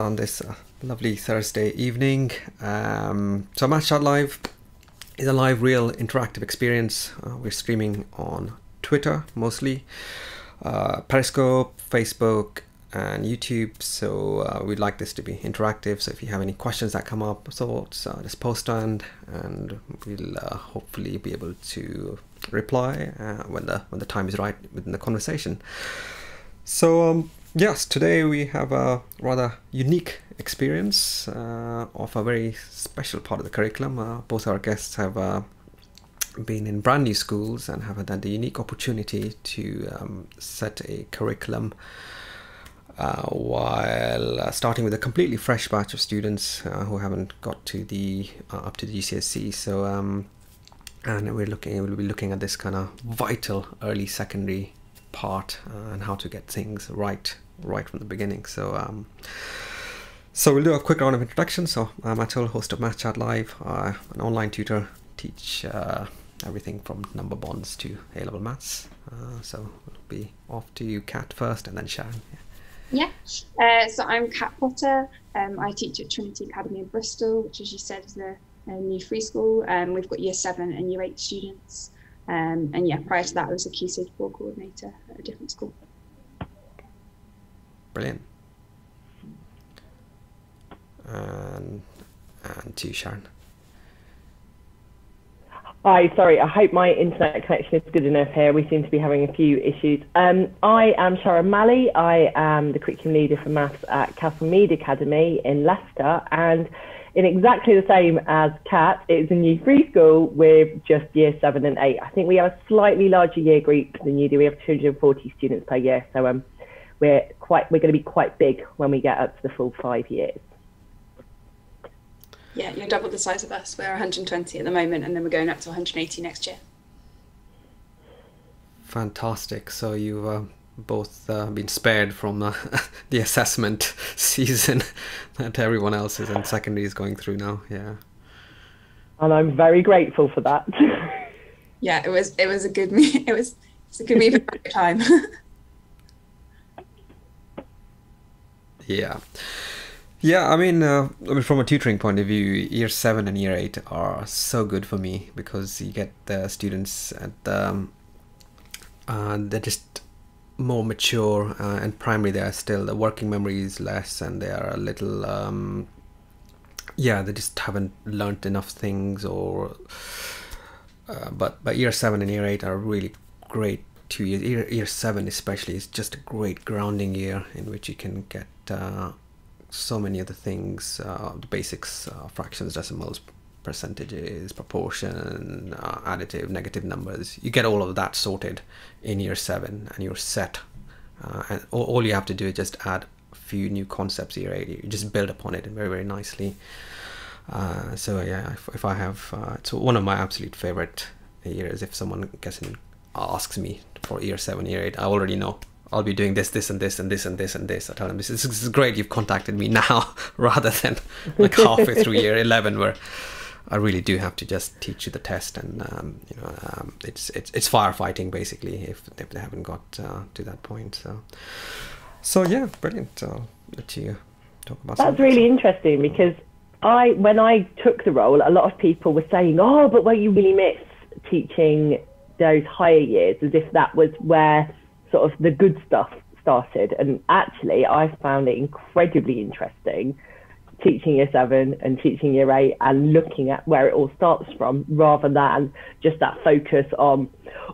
on this uh, lovely Thursday evening. Um, so Maths Chat Live is a live, real, interactive experience. Uh, we're streaming on Twitter mostly, uh, Periscope, Facebook, and YouTube. So uh, we'd like this to be interactive. So if you have any questions that come up, thoughts, uh, just post on, and we'll uh, hopefully be able to reply uh, when the when the time is right within the conversation. So um, yes, today we have a rather unique experience uh, of a very special part of the curriculum. Uh, both our guests have uh, been in brand new schools and have had the unique opportunity to um, set a curriculum uh, while uh, starting with a completely fresh batch of students uh, who haven't got to the up to the GCSE. So um, and we're looking we'll be looking at this kind of vital early secondary part uh, and how to get things right right from the beginning. So um, so we'll do a quick round of introductions. So I'm Atul, host of Math Chat Live, uh, an online tutor, teach uh, everything from number bonds to A-level maths. Uh, so we'll be off to you, Kat first, and then Sharon. Yeah, uh, so I'm Kat Potter. Um, I teach at Trinity Academy in Bristol, which, as you said, is a, a new free school. Um, we've got year seven and year eight students. Um, and yeah, prior to that, I was a Key Stage 4 coordinator at a different school. Brilliant. And, and to Sharon. Hi, sorry, I hope my internet connection is good enough here. We seem to be having a few issues. Um, I am Sharon Malley. I am the curriculum leader for maths at Castlemead Academy in Leicester. And in exactly the same as Kat, it's a new free school with just year seven and eight. I think we have a slightly larger year group than you do. We have 240 students per year. So um, we're quite we're going to be quite big when we get up to the full five years. Yeah, you're double the size of us. We're 120 at the moment, and then we're going up to 180 next year. Fantastic. So you've uh, both uh, been spared from uh, the assessment season that everyone else is in secondary is going through now. Yeah. And I'm very grateful for that. yeah, it was it was a good me it was it's a good me time. Yeah. Yeah, I mean, uh, I mean, from a tutoring point of view, year seven and year eight are so good for me because you get the students at um, uh, they're just more mature uh, and primary. They are still the working memory is less, and they are a little um, yeah, they just haven't learnt enough things or. Uh, but but year seven and year eight are really great two years. Year, year seven especially is just a great grounding year in which you can get so many other things, uh, the basics, uh, fractions, decimals, percentages, proportion, uh, additive, negative numbers. You get all of that sorted in year seven and you're set. Uh, and all, all, you have to do is just add a few new concepts year eight. You just build upon it very, very nicely. Uh, so yeah, if, if I have, uh, it's one of my absolute favorite years. If someone gets in, asks me for year seven, year eight, I already know I'll be doing this, this, and this, and this, and this, and this. I tell them this, this is great. You've contacted me now, rather than like halfway through year eleven, where I really do have to just teach you the test, and um, you know, um, it's it's it's firefighting basically if, if they haven't got uh, to that point. So, so yeah, brilliant. I'll let you talk about. That's really interesting because I, when I took the role, a lot of people were saying, "Oh, but won't you really miss teaching those higher years?" As if that was where sort of the good stuff started. And actually, I found it incredibly interesting teaching year seven and teaching year eight and looking at where it all starts from rather than just that focus on,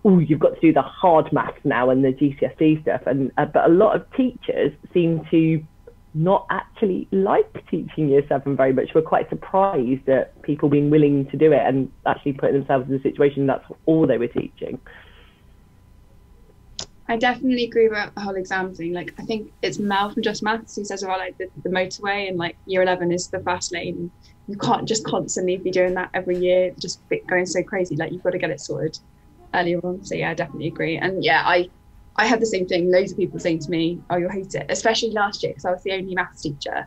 oh, you've got to do the hard maths now and the GCSE stuff. And uh, but a lot of teachers seem to not actually like teaching year seven very much. We're quite surprised at people being willing to do it and actually putting themselves in a situation that's all they were teaching. I definitely agree about the whole exam thing. Like, I think it's Mel from Just Maths who says about like the, the motorway and like year 11 is the fast lane. You can't just constantly be doing that every year, just going so crazy. Like, you've got to get it sorted earlier on. So, yeah, I definitely agree. And yeah, I I had the same thing. Loads of people saying to me, oh, you'll hate it, especially last year because I was the only maths teacher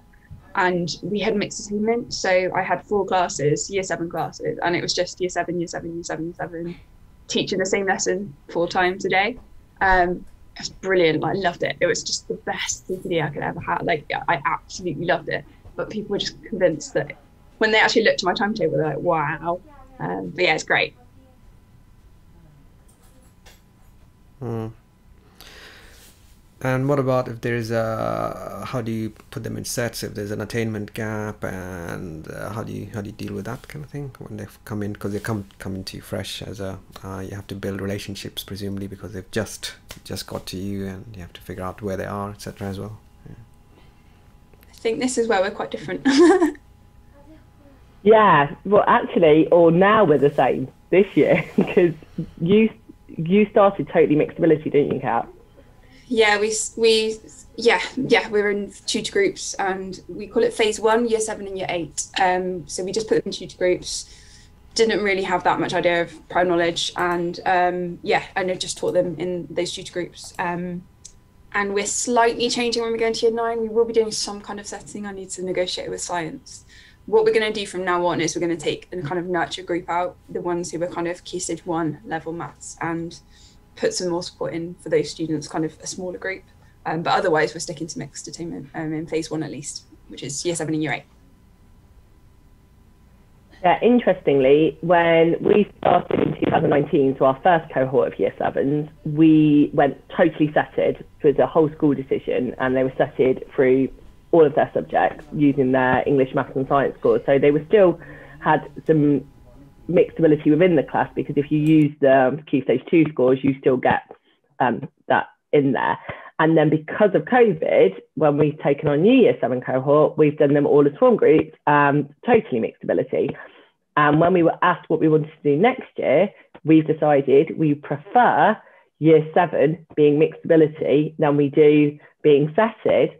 and we had mixed attainment. So, I had four classes, year seven classes, and it was just year seven, year seven, year seven, year seven, teaching the same lesson four times a day. Um, it was brilliant. I loved it. It was just the best CPD I could ever have. Like I absolutely loved it. But people were just convinced that when they actually looked at my timetable, they're like, wow. Um, but yeah, it's great. Hmm. And what about if there's a how do you put them in sets if there's an attainment gap and uh, how do you how do you deal with that kind of thing when they come in because they come come to you fresh as a uh, you have to build relationships presumably because they've just just got to you and you have to figure out where they are etc as well. Yeah. I think this is where we're quite different. yeah, well actually, or now we're the same this year because you you started totally mixed ability, didn't you, Kat? Yeah, we we yeah yeah we're in tutor groups and we call it phase one, year seven and year eight. Um, so we just put them in tutor groups. Didn't really have that much idea of prior knowledge, and um, yeah, and I just taught them in those tutor groups. Um, and we're slightly changing when we go into year nine. We will be doing some kind of setting. I need to negotiate with science. What we're going to do from now on is we're going to take and kind of nurture group out the ones who were kind of key stage one level maths and put some more support in for those students, kind of a smaller group. Um, but otherwise, we're sticking to mixed attainment um, in phase one at least, which is year seven and year eight. Yeah, interestingly, when we started in 2019, so our first cohort of year sevens, we went totally setted. It was a whole school decision, and they were setted through all of their subjects using their English, maths, and science scores. So they were still had some mixed ability within the class because if you use the key stage two scores, you still get um, that in there. And then because of COVID, when we've taken on New Year 7 cohort, we've done them all as swarm groups, um, totally mixed ability. And when we were asked what we wanted to do next year, we've decided we prefer Year 7 being mixed ability than we do being setted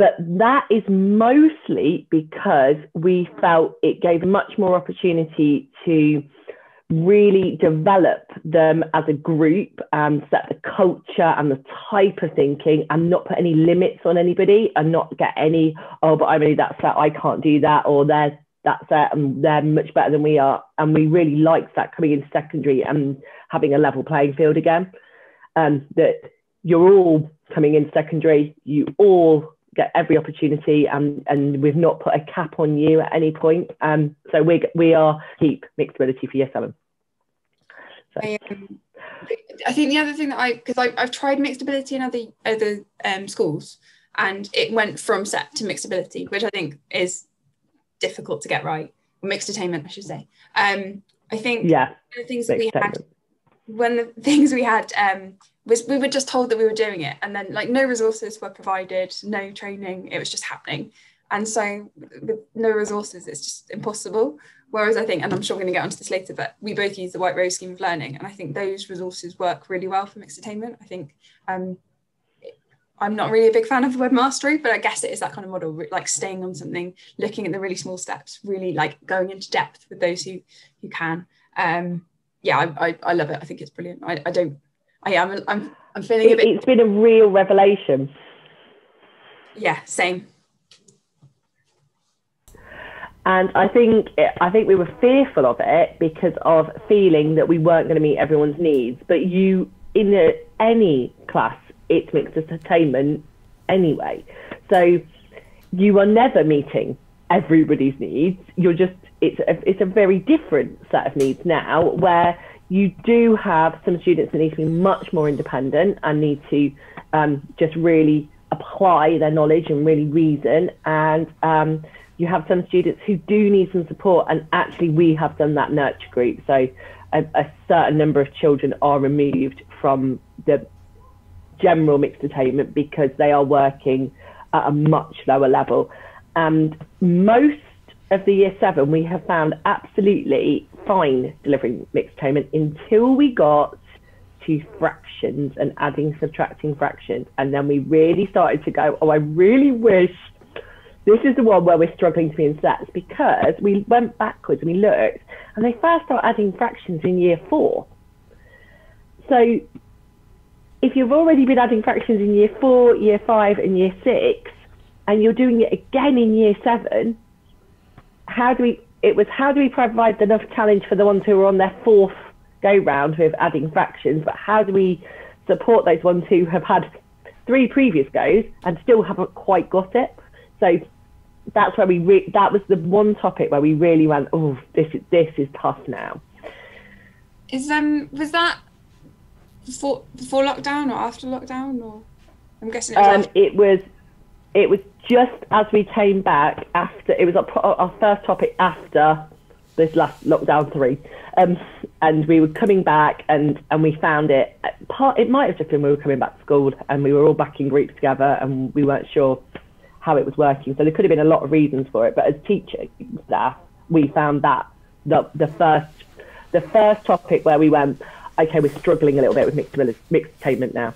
but that is mostly because we felt it gave much more opportunity to really develop them as a group and set the culture and the type of thinking and not put any limits on anybody and not get any, oh, but I'm only that set, I can't do that, or they're that set and they're much better than we are. And we really liked that coming into secondary and having a level playing field again. Um, that you're all coming in secondary, you all get every opportunity and and we've not put a cap on you at any point. Um, so we we are keep mixed ability for year seven. So. I, um, I think the other thing that I because I've tried mixed ability in other other um, schools and it went from set to mixed ability, which I think is difficult to get right. Mixed attainment, I should say. Um, I think yeah, the things that we had when the things we had um, was we were just told that we were doing it and then like no resources were provided no training it was just happening. And so with no resources it's just impossible. Whereas i think and i'm sure we're going to get onto this later but we both use the white rose scheme of learning and i think those resources work really well for mixed attainment. I think um, i'm not really a big fan of the word mastery but i guess it is that kind of model like staying on something looking at the really small steps really like going into depth with those who who can. Um, yeah I, I, I love it. I think it's brilliant. I, I don't I am. I'm. I'm feeling a bit. It's been a real revelation. Yeah. Same. And I think I think we were fearful of it because of feeling that we weren't going to meet everyone's needs. But you, in a, any class, it's mixed attainment anyway. So you are never meeting everybody's needs. You're just it's a, it's a very different set of needs now where you do have some students that need to be much more independent and need to um, just really apply their knowledge and really reason. And um, you have some students who do need some support. And actually, we have done that nurture group. So a, a certain number of children are removed from the general mixed attainment because they are working at a much lower level. And most of the year seven, we have found absolutely fine delivering mixed attainment until we got to fractions and adding, subtracting fractions. And then we really started to go, oh, I really wish this is the one where we're struggling to be in sets because we went backwards and we looked and they first start adding fractions in year four. So if you've already been adding fractions in year four, year five, and year six, and you're doing it again in year seven, how do we it was how do we provide enough challenge for the ones who are on their fourth go round with adding fractions, but how do we support those ones who have had three previous goes and still haven't quite got it. So that's where we re- that was the one topic where we really went, oh, this is this is tough now. Is um was that before before lockdown or after lockdown or I'm guessing it was Um, after. it was it was just as we came back after it was our, our first topic after this last lockdown three, um, and we were coming back and and we found it part. It might have just been we were coming back to school and we were all back in groups together and we weren't sure how it was working. So there could have been a lot of reasons for it, but as teaching staff, we found that the the first the first topic where we went, okay, we're struggling a little bit with mixed mixed attainment now.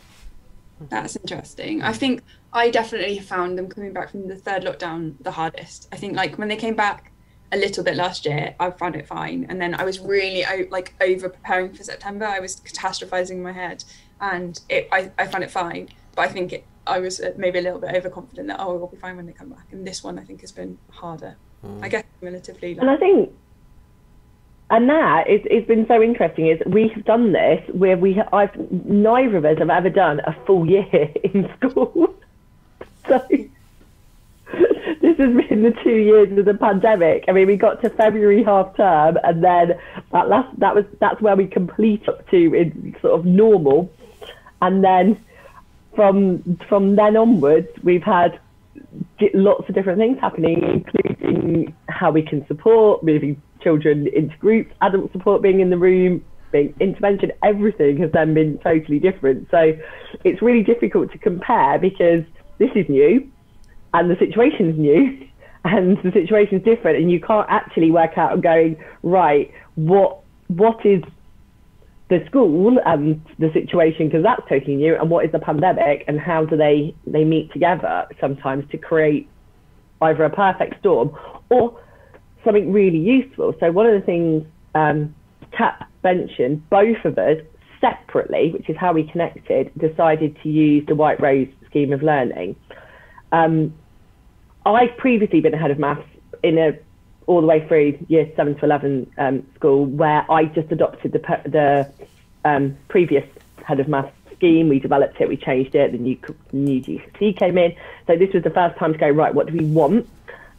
That's interesting. I think I definitely found them coming back from the third lockdown the hardest. I think like when they came back a little bit last year, I found it fine, and then I was really like over preparing for September. I was catastrophizing in my head, and it I, I found it fine. But I think it, I was uh, maybe a little bit overconfident that oh, it'll be fine when they come back. And this one I think has been harder. I guess relatively. And I think, and that is, it's been so interesting is we have done this where we, I've, neither of us have ever done a full year in school. So this has been the two years of the pandemic. I mean, we got to February half term and then that last, that was, that's where we complete up to in sort of normal. And then from, from then onwards, we've had lots of different things happening, including how we can support moving children into groups, adult support being in the room, being intervention. Everything has then been totally different. So it's really difficult to compare because this is new, and the situation is new, and the situation is different, and you can't actually work out going right. What what is the school and the situation because that's totally new and what is the pandemic and how do they they meet together sometimes to create either a perfect storm or something really useful so one of the things um, mentioned both of us separately which is how we connected decided to use the white rose scheme of learning um, I've previously been a head of maths in a all the way through year seven to eleven um, school, where I just adopted the the um, previous head of maths scheme. We developed it, we changed it. The new new GCSE came in, so this was the first time to go right. What do we want?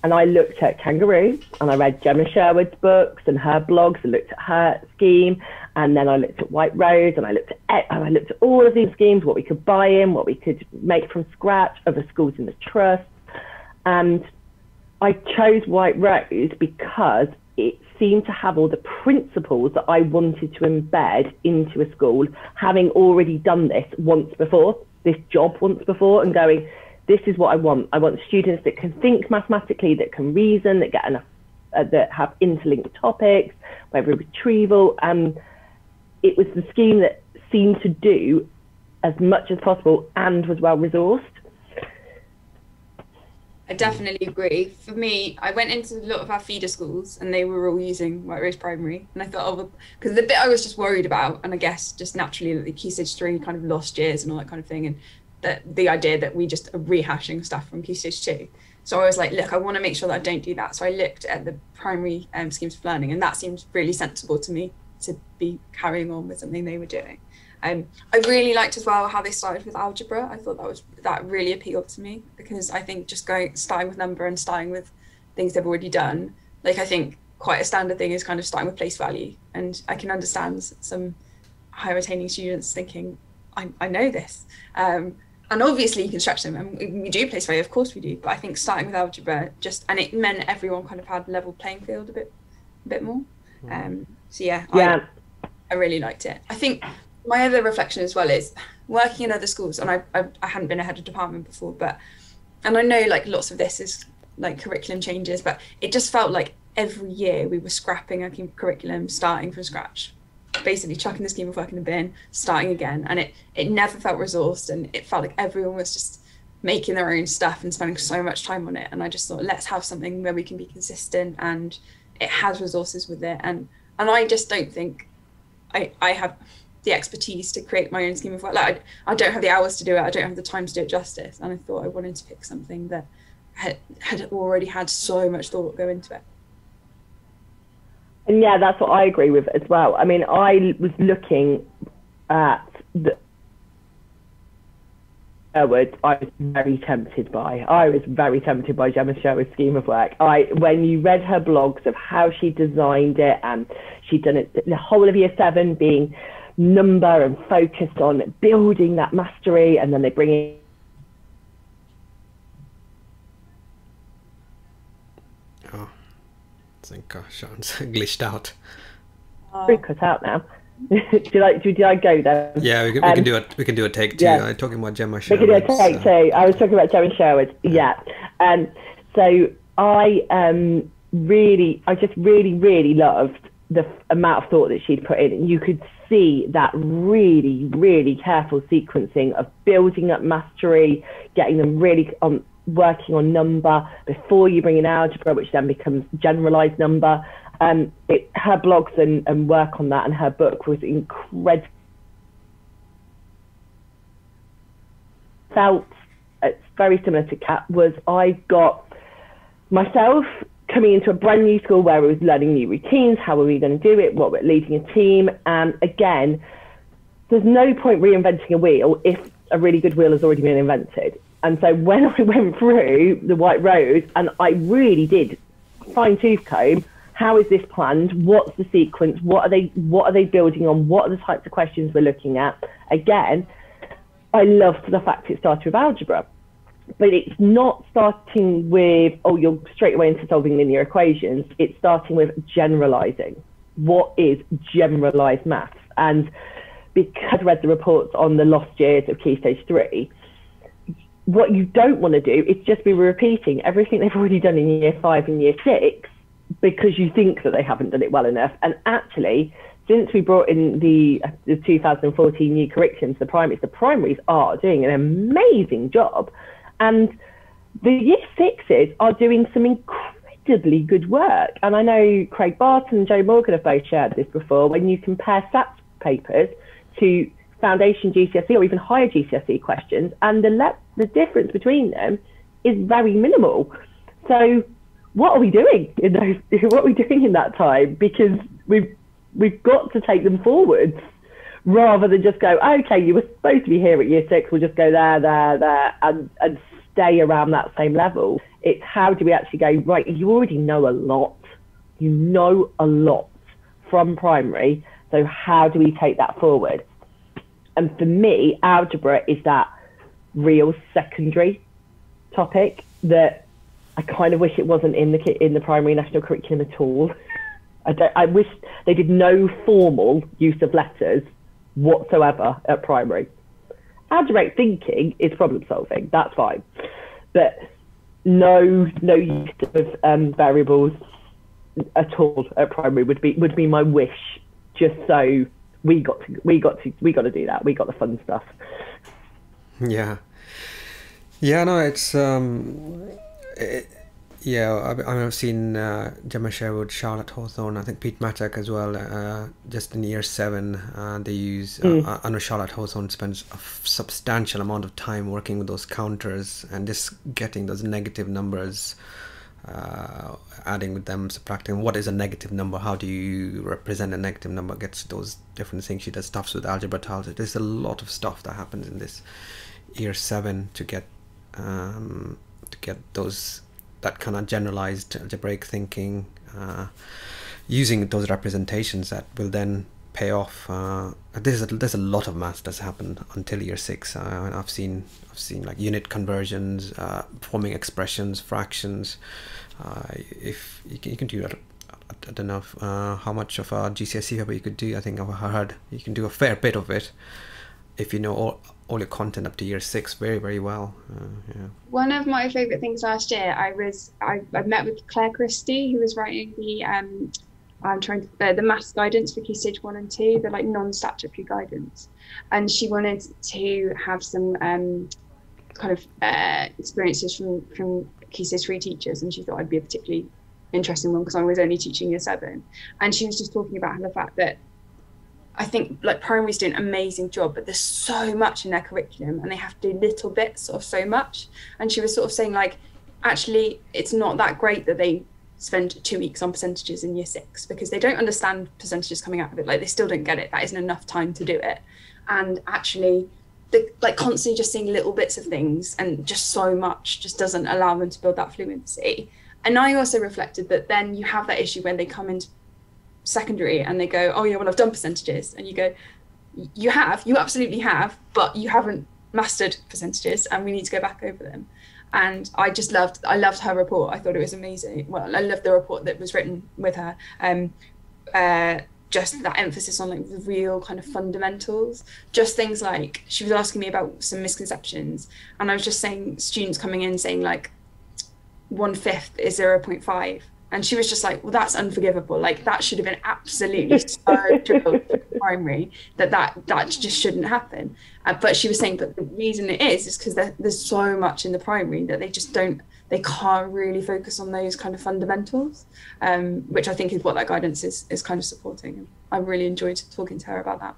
And I looked at Kangaroo, and I read Jemma Sherwood's books and her blogs, and looked at her scheme, and then I looked at White Rose, and I looked at and I looked at all of these schemes, what we could buy in, what we could make from scratch, other schools in the trust, and I chose White Rose because it seemed to have all the principles that I wanted to embed into a school, having already done this once before, this job once before, and going, this is what I want. I want students that can think mathematically, that can reason, that get enough, uh, that have interlinked topics, whether retrieval. And it was the scheme that seemed to do as much as possible and was well resourced. I definitely agree. For me, I went into a lot of our feeder schools and they were all using White Rose Primary. And I thought, oh, because the bit I was just worried about, and I guess just naturally the Key Stage 3 kind of lost years and all that kind of thing, and that the idea that we just are rehashing stuff from Key Stage 2. So I was like, look, I want to make sure that I don't do that. So I looked at the primary um, schemes of learning, and that seemed really sensible to me to be carrying on with something they were doing. Um, I really liked as well how they started with algebra. I thought that was that really appealed to me because I think just going starting with number and starting with things they've already done. Like I think quite a standard thing is kind of starting with place value, and I can understand some higher attaining students thinking, I, I know this. Um, and obviously you can stretch them, and we do place value, of course we do. But I think starting with algebra just and it meant everyone kind of had level playing field a bit, a bit more. Um, so yeah, I- Yeah. I really liked it. I think my other reflection as well is working in other schools, and I, I, I hadn't been a head of department before, but and I know like lots of this is like curriculum changes, but it just felt like every year we were scrapping our curriculum, starting from scratch, basically chucking the scheme of work in the bin, starting again, and it it never felt resourced, and it felt like everyone was just making their own stuff and spending so much time on it, and I just thought let's have something where we can be consistent and it has resources with it, and and I just don't think I, I have the expertise to create my own scheme of work. Like I, I don't have the hours to do it. I don't have the time to do it justice. And I thought I wanted to pick something that had, had already had so much thought go into it. And yeah, that's what I agree with as well. I mean, I was looking at the Sherwood, I was very tempted by. I was very tempted by Jemma Sherwood's scheme of work. I, when you read her blogs of how she designed it, and she'd done it the whole of year seven being number and focused on building that mastery, and then they bring in. Oh, I think uh, Sean's glitched out. Oh. Cut out now. did I did I go there? Yeah, we can, we um, can do it. We can do a take two. Yeah. Uh, talking about Jemma Sherwood. We can do a take two. I was talking about Jemma Sherwood. Yeah. Um. So I um really, I just really, really loved the amount of thought that she'd put in. And you could see that really, really careful sequencing of building up mastery, getting them really on working on number before you bring in algebra, which then becomes generalized number um, it, her blogs and, and work on that and her book was incredible. Felt it's very similar to Kat. Was I got myself coming into a brand new school where I was learning new routines. How are we going to do it? What we're leading a team. And again, there's no point reinventing a wheel if a really good wheel has already been invented. And so when I went through the White Rose, and I really did fine tooth comb how is this planned? What's the sequence? What are they what are they building on? What are the types of questions we're looking at? Again, I loved the fact it started with algebra. But it's not starting with, oh, you're straight away into solving linear equations. It's starting with generalizing. What is generalized maths? And because I read the reports on the lost years of Key Stage 3, what you don't want to do is just be repeating everything they've already done in year five and year six because you think that they haven't done it well enough. And actually, since we brought in the, uh, the 2014 new curriculum to the primaries, the primaries are doing an amazing job. And the year sixes are doing some incredibly good work. And I know Craig Barton and Jo Morgan have both shared this before. When you compare SATS papers to foundation GCSE or even higher GCSE questions, and the, le- the difference between them is very minimal. So what are we doing in those? What are we doing in that time? Because we've we've got to take them forwards rather than just go, okay, you were supposed to be here at year six. We'll just go there, there, there, and and stay around that same level. It's how do we actually go right? You already know a lot. You know a lot from primary. So how do we take that forward? And for me, algebra is that real secondary topic that I kind of wish it wasn't in the in the primary national curriculum at all. I, I wish they did no formal use of letters whatsoever at primary. Algebraic thinking is problem solving. That's fine, but no no use of um, variables at all at primary would be would be my wish. Just so we got to we got to we got to do that. We got the fun stuff. Yeah, yeah. No, it's um it, yeah, I, have seen uh, Jemma Sherwood, Charlotte Hawthorne, I think Pete Mattock as well. Uh, just in year seven, uh, they use. Mm. Uh, I know Charlotte Hawthorne spends a substantial amount of time working with those counters and just getting those negative numbers, uh, adding with them, subtracting. What is a negative number? How do you represent a negative number? Gets those different things. She does stuffs with algebra tiles. There's a lot of stuff that happens in this year seven to get. Um, to get those that kind of generalized algebraic thinking uh, using those representations that will then pay off. Uh, there's a, there's a lot of math that's happened until year six. Uh, I've seen I've seen like unit conversions, uh, forming expressions, fractions. Uh, if you can, you can do that. I don't know if, how much of a GCSE paper you could do. I think I've heard you can do a fair bit of it if you know all, all your content up to year six very very well. Uh, yeah. one of my favorite things last year i was I, I met with claire christie who was writing the um i'm trying to the maths guidance for key stage one and two the like non-statutory guidance. And she wanted to have some um kind of uh, experiences from from key stage three teachers. And she thought i'd be a particularly interesting one because i was only teaching year seven. And she was just talking about the fact that I think like primary's doing an amazing job, but there's so much in their curriculum and they have to do little bits of so much. And she was sort of saying like, actually, it's not that great that they spend two weeks on percentages in year six because they don't understand percentages coming out of it. Like they still don't get it. That isn't enough time to do it. And actually, the like constantly just seeing little bits of things and just so much just doesn't allow them to build that fluency. And I also reflected that then you have that issue when they come into secondary and they go, oh yeah, well I've done percentages, and you go, you have, you absolutely have, but you haven't mastered percentages, and we need to go back over them. And I just loved, I loved her report. I thought it was amazing. Well, I loved the report that was written with her. Um, uh, just that emphasis on like the real kind of fundamentals just things like she was asking me about some misconceptions and i was just saying students coming in saying like one fifth is 0.5 and she was just like well that's unforgivable like that should have been absolutely so drilled primary that that that just shouldn't happen uh, but she was saying but the reason it is is because there's so much in the primary that they just don't they can't really focus on those kind of fundamentals, um, which I think is what that guidance is is kind of supporting. I really enjoyed talking to her about that.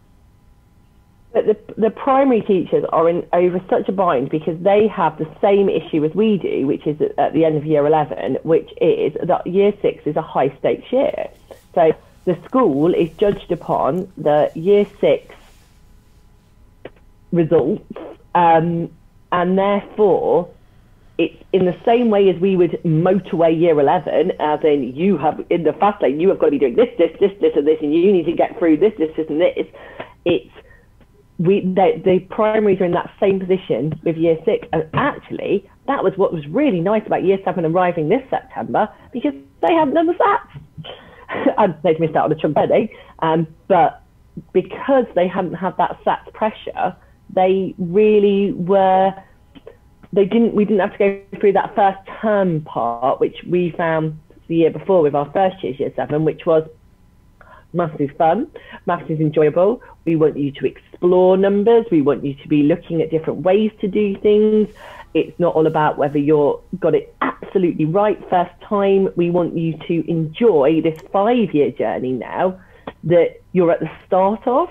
But the, the primary teachers are in over such a bind because they have the same issue as we do, which is at the end of year 11, which is that year six is a high stakes year. So the school is judged upon the year six results, um, and therefore it's in the same way as we would motorway year 11, as in you have in the fast lane, you have got to be doing this, this, this, this, and this, and you need to get through this, this, this, and this. It's we the, the primaries are in that same position with year six, and actually that was what was really nice about year seven arriving this September because they hadn't done the SATs and they'd missed out on the trumpetting, um, but because they hadn't had that SATs pressure, they really were they didn't we didn't have to go through that first term part, which we found the year before with our first year, year seven, which was maths is fun, maths is enjoyable. We want you to explore numbers. We want you to be looking at different ways to do things. It's not all about whether you're got it absolutely right first time. We want you to enjoy this five year journey now that you're at the start of.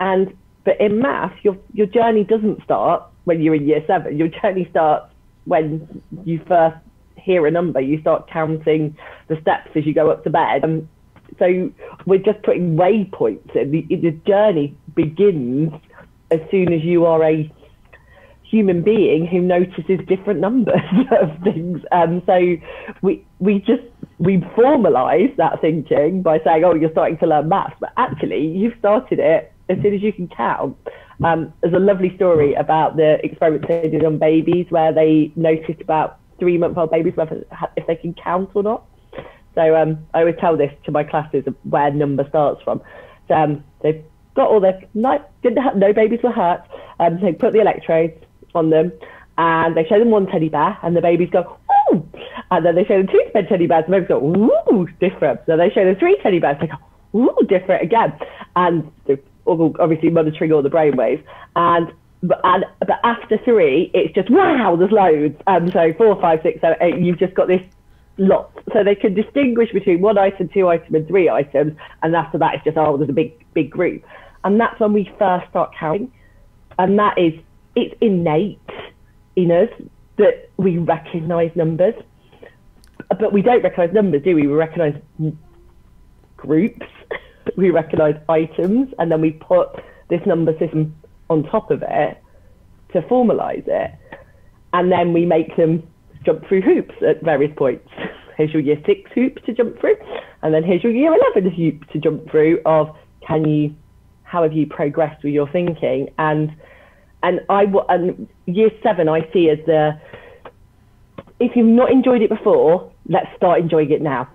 And but in maths, your your journey doesn't start when you're in year seven. Your journey starts when you first hear a number. You start counting the steps as you go up to bed. Um, so we're just putting waypoints in. The, the journey begins as soon as you are a human being who notices different numbers of things. Um, so we we just we formalise that thinking by saying, "Oh, you're starting to learn maths," but actually you've started it as soon as you can count. Um, there's a lovely story about the experiments they did on babies where they noticed about three month old babies whether if they can count or not. So um, I always tell this to my classes where number starts from. So um, they've got all the no, didn't no babies were hurt. Um, so they put the electrodes on them and they show them one teddy bear and the babies go ooh, and then they show them two teddy bears and the babies go ooh different. So they show them three teddy bears they go ooh different again and obviously monitoring all the brainwaves. And but, and, but after three, it's just wow, there's loads. And so four, five, six, seven, eight, you've just got this lot. So they can distinguish between one item, two items, and three items. And after that, it's just oh, there's a big, big group. And that's when we first start counting. And that is it's innate in us that we recognise numbers, but we don't recognise numbers, do we? We recognise groups we recognise items and then we put this number system on top of it to formalise it. And then we make them jump through hoops at various points. Here's your year six hoop to jump through, and then here's your year 11 hoop to jump through of can you, how have you progressed with your thinking? And, and I, and year seven I see as the, if you've not enjoyed it before, let's start enjoying it now.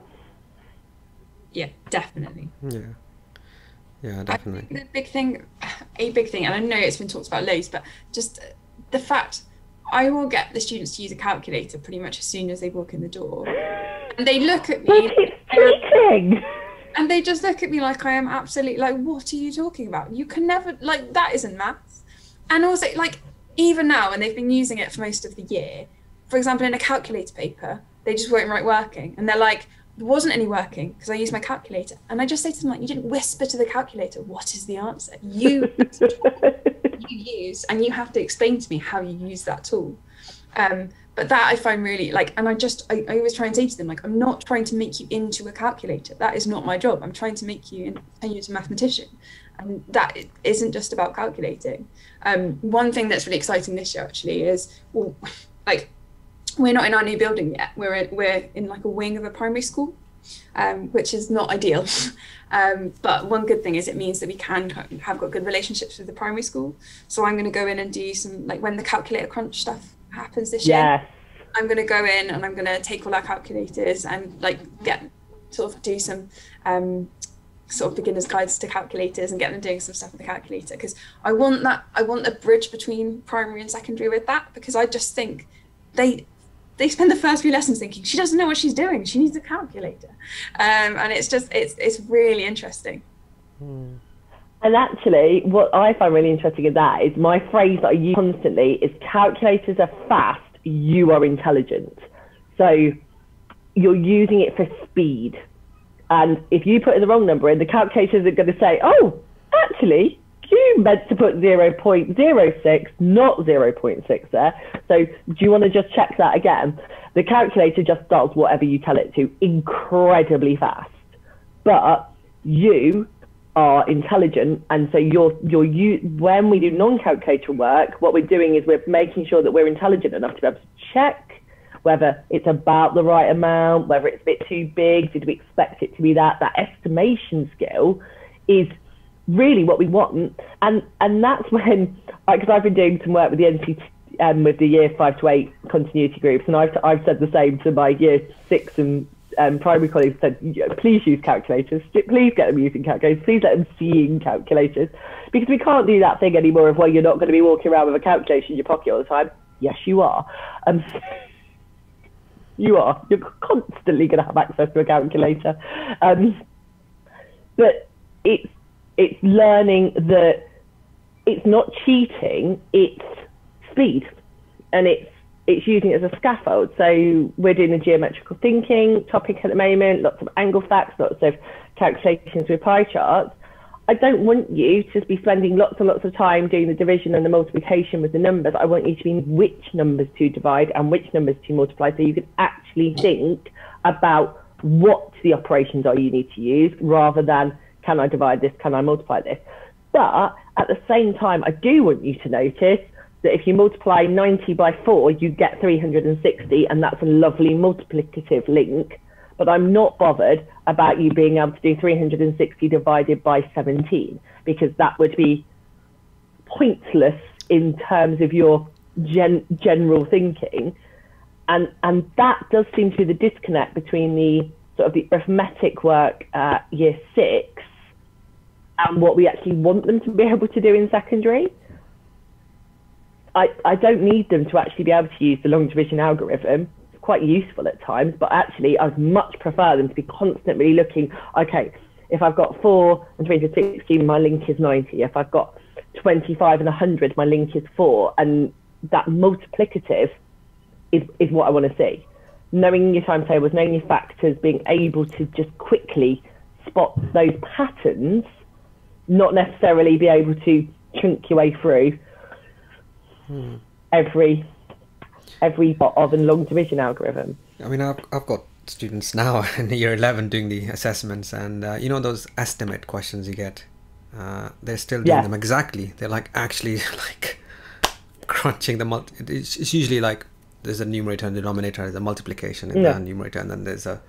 Yeah, definitely. Yeah. Yeah, definitely. the big thing, a big thing, and I know it's been talked about loads, but just the fact I will get the students to use a calculator pretty much as soon as they walk in the door, and they look at me. And, and they just look at me like I am absolutely like, what are you talking about? You can never like that isn't maths. And also like even now, and they've been using it for most of the year. For example, in a calculator paper, they just weren't right working, and they're like, there wasn't any working because I used my calculator. And I just say to them, like, you didn't whisper to the calculator, what is the answer? You, you use, and you have to explain to me how you use that tool. Um, but that I find really like, and I just, I, I, always try and say to them, like, I'm not trying to make you into a calculator. That is not my job. I'm trying to make you, into a mathematician. and that isn't just about calculating. Um, one thing that's really exciting this year actually is, well, like, we're not in our new building yet. We're in, we're in like a wing of a primary school, um, which is not ideal. um, but one good thing is it means that we can have got good relationships with the primary school. So I'm going to go in and do some like when the calculator crunch stuff happens this year. I'm going to go in and I'm going to take all our calculators and like get sort of do some um, sort of beginners guides to calculators and get them doing some stuff with the calculator. Because I want that I want a bridge between primary and secondary with that because I just think they they spend the first few lessons thinking she doesn't know what she's doing. She needs a calculator. Um, and it's just it's it's really interesting. Hmm. And actually what I find really interesting in that is my phrase that I use constantly is calculators are fast you are intelligent so you're using it for speed and if you put in the wrong number in, the calculators are going to say, oh, actually, you meant to put 0.06, not 0.6 there. So do you want to just check that again? The calculator just does whatever you tell it to incredibly fast. But you are intelligent and so you're you're you when we do non-calculator work what we're doing is we're making sure that we're intelligent enough to be able to check whether it's about the right amount, whether it's a bit too big, did we expect it to be that? That estimation skill is really what we want. And and that's when, because I've been doing some work with the NCT, um, with the year five to eight continuity groups, and I've, I've said the same to my year six and um, primary colleagues said, please use calculators, please get them using calculators, please let them seeing calculators, because we can't do that thing anymore of, well, you're not going to be walking around with a calculator in your pocket all the time. Yes, you are. Um, you are. You're constantly going to have access to a calculator. Um, but it's it's learning that it's not cheating. It's speed, and it's it's using it as a scaffold. So we're doing the geometrical thinking topic at the moment. Lots of angle facts, lots of calculations with pie charts. I don't want you to be spending lots and lots of time doing the division and the multiplication with the numbers. I want you to be which numbers to divide and which numbers to multiply so you can actually think about what the operations are you need to use rather than can I divide this, can I multiply this. But at the same time, I do want you to notice that if you multiply 90 by 4, you get 360, and that's a lovely multiplicative link but I'm not bothered about you being able to do 360 divided by 17 because that would be pointless in terms of your gen- general thinking. And, and that does seem to be the disconnect between the sort of the arithmetic work at year six and what we actually want them to be able to do in secondary. I, I don't need them to actually be able to use the long division algorithm It's quite useful at times, but actually I'd much prefer them to be constantly looking, okay, if I've got four and 360, my link is 90. If I've got 25 and 100, my link is four. And that multiplicative is, is what I want to see. Knowing your timetables, knowing your factors, being able to just quickly spot those patterns, not necessarily be able to chunk your way through hmm. every every part of a long division algorithm. I mean, I've, I've got students now in year 11 doing the assessments and uh, you know those estimate questions you get uh, they're still doing yeah. them exactly they're like actually like crunching the multi it's, it's, usually like there's a numerator and denominator there's a multiplication in yeah. the numerator and then there's a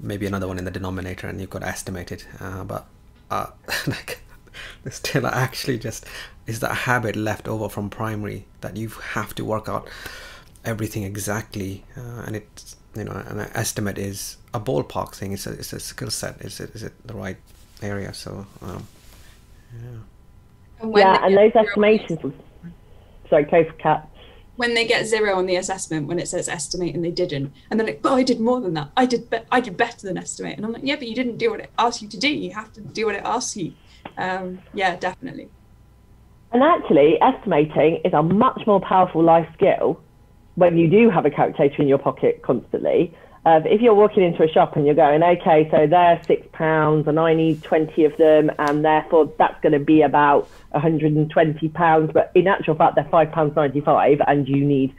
maybe another one in the denominator and you've got to estimate it uh, but uh, like there's still actually just is that habit left over from primary that you have to work out everything exactly, uh, and it's you know an estimate is a ballpark thing. It's a it's a skill set. Is it is it the right area? So um, yeah. And yeah, and those estimations. Sorry, go for cat. When they get zero on the assessment, when it says estimate and they didn't, and they're like, "But I did more than that. I did. Be- I did better than estimate." And I'm like, "Yeah, but you didn't do what it asked you to do. You have to do what it asks you." Um, yeah, definitely. And actually, estimating is a much more powerful life skill when you do have a calculator in your pocket constantly, uh, if you're walking into a shop and you're going, okay, so they're six pounds and I need 20 of them, and therefore that's going to be about 120 pounds, but in actual fact, they're five pounds 95 and you need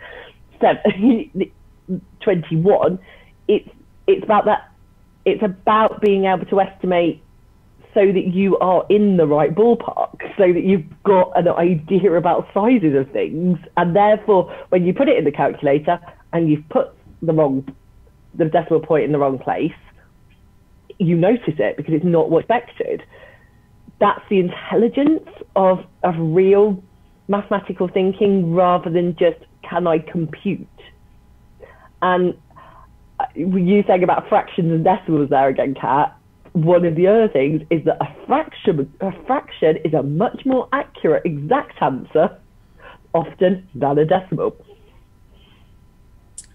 seven, 21. It's, it's about that. It's about being able to estimate so that you are in the right ballpark, so that you've got an idea about sizes of things, and therefore when you put it in the calculator and you've put the wrong, the decimal point in the wrong place, you notice it because it's not what's expected. That's the intelligence of of real mathematical thinking rather than just can I compute. And uh, you saying about fractions and decimals there again, Kat. One of the other things is that a fraction a fraction is a much more accurate exact answer often than a decimal.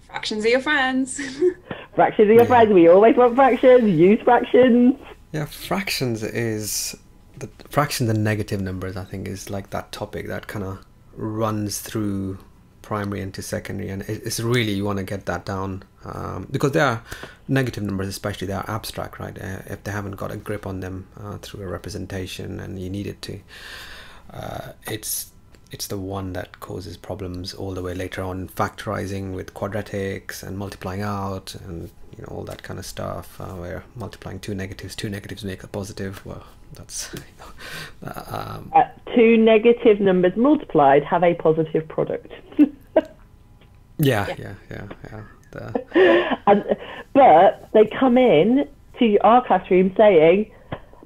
Fractions are your friends. fractions are your yeah. friends. We always want fractions. Use fractions. Yeah, fractions is the fractions and negative numbers. I think is like that topic that kind of runs through primary into secondary, and it's really you want to get that down um, because they are negative numbers, especially they are abstract, right? Uh, if they haven't got a grip on them uh, through a representation, and you need it to, uh, it's it's the one that causes problems all the way later on factorizing with quadratics and multiplying out and you know all that kind of stuff uh, where multiplying two negatives two negatives make a positive well that's um, uh, two negative numbers multiplied have a positive product yeah yeah yeah yeah, and, but they come in to our classroom saying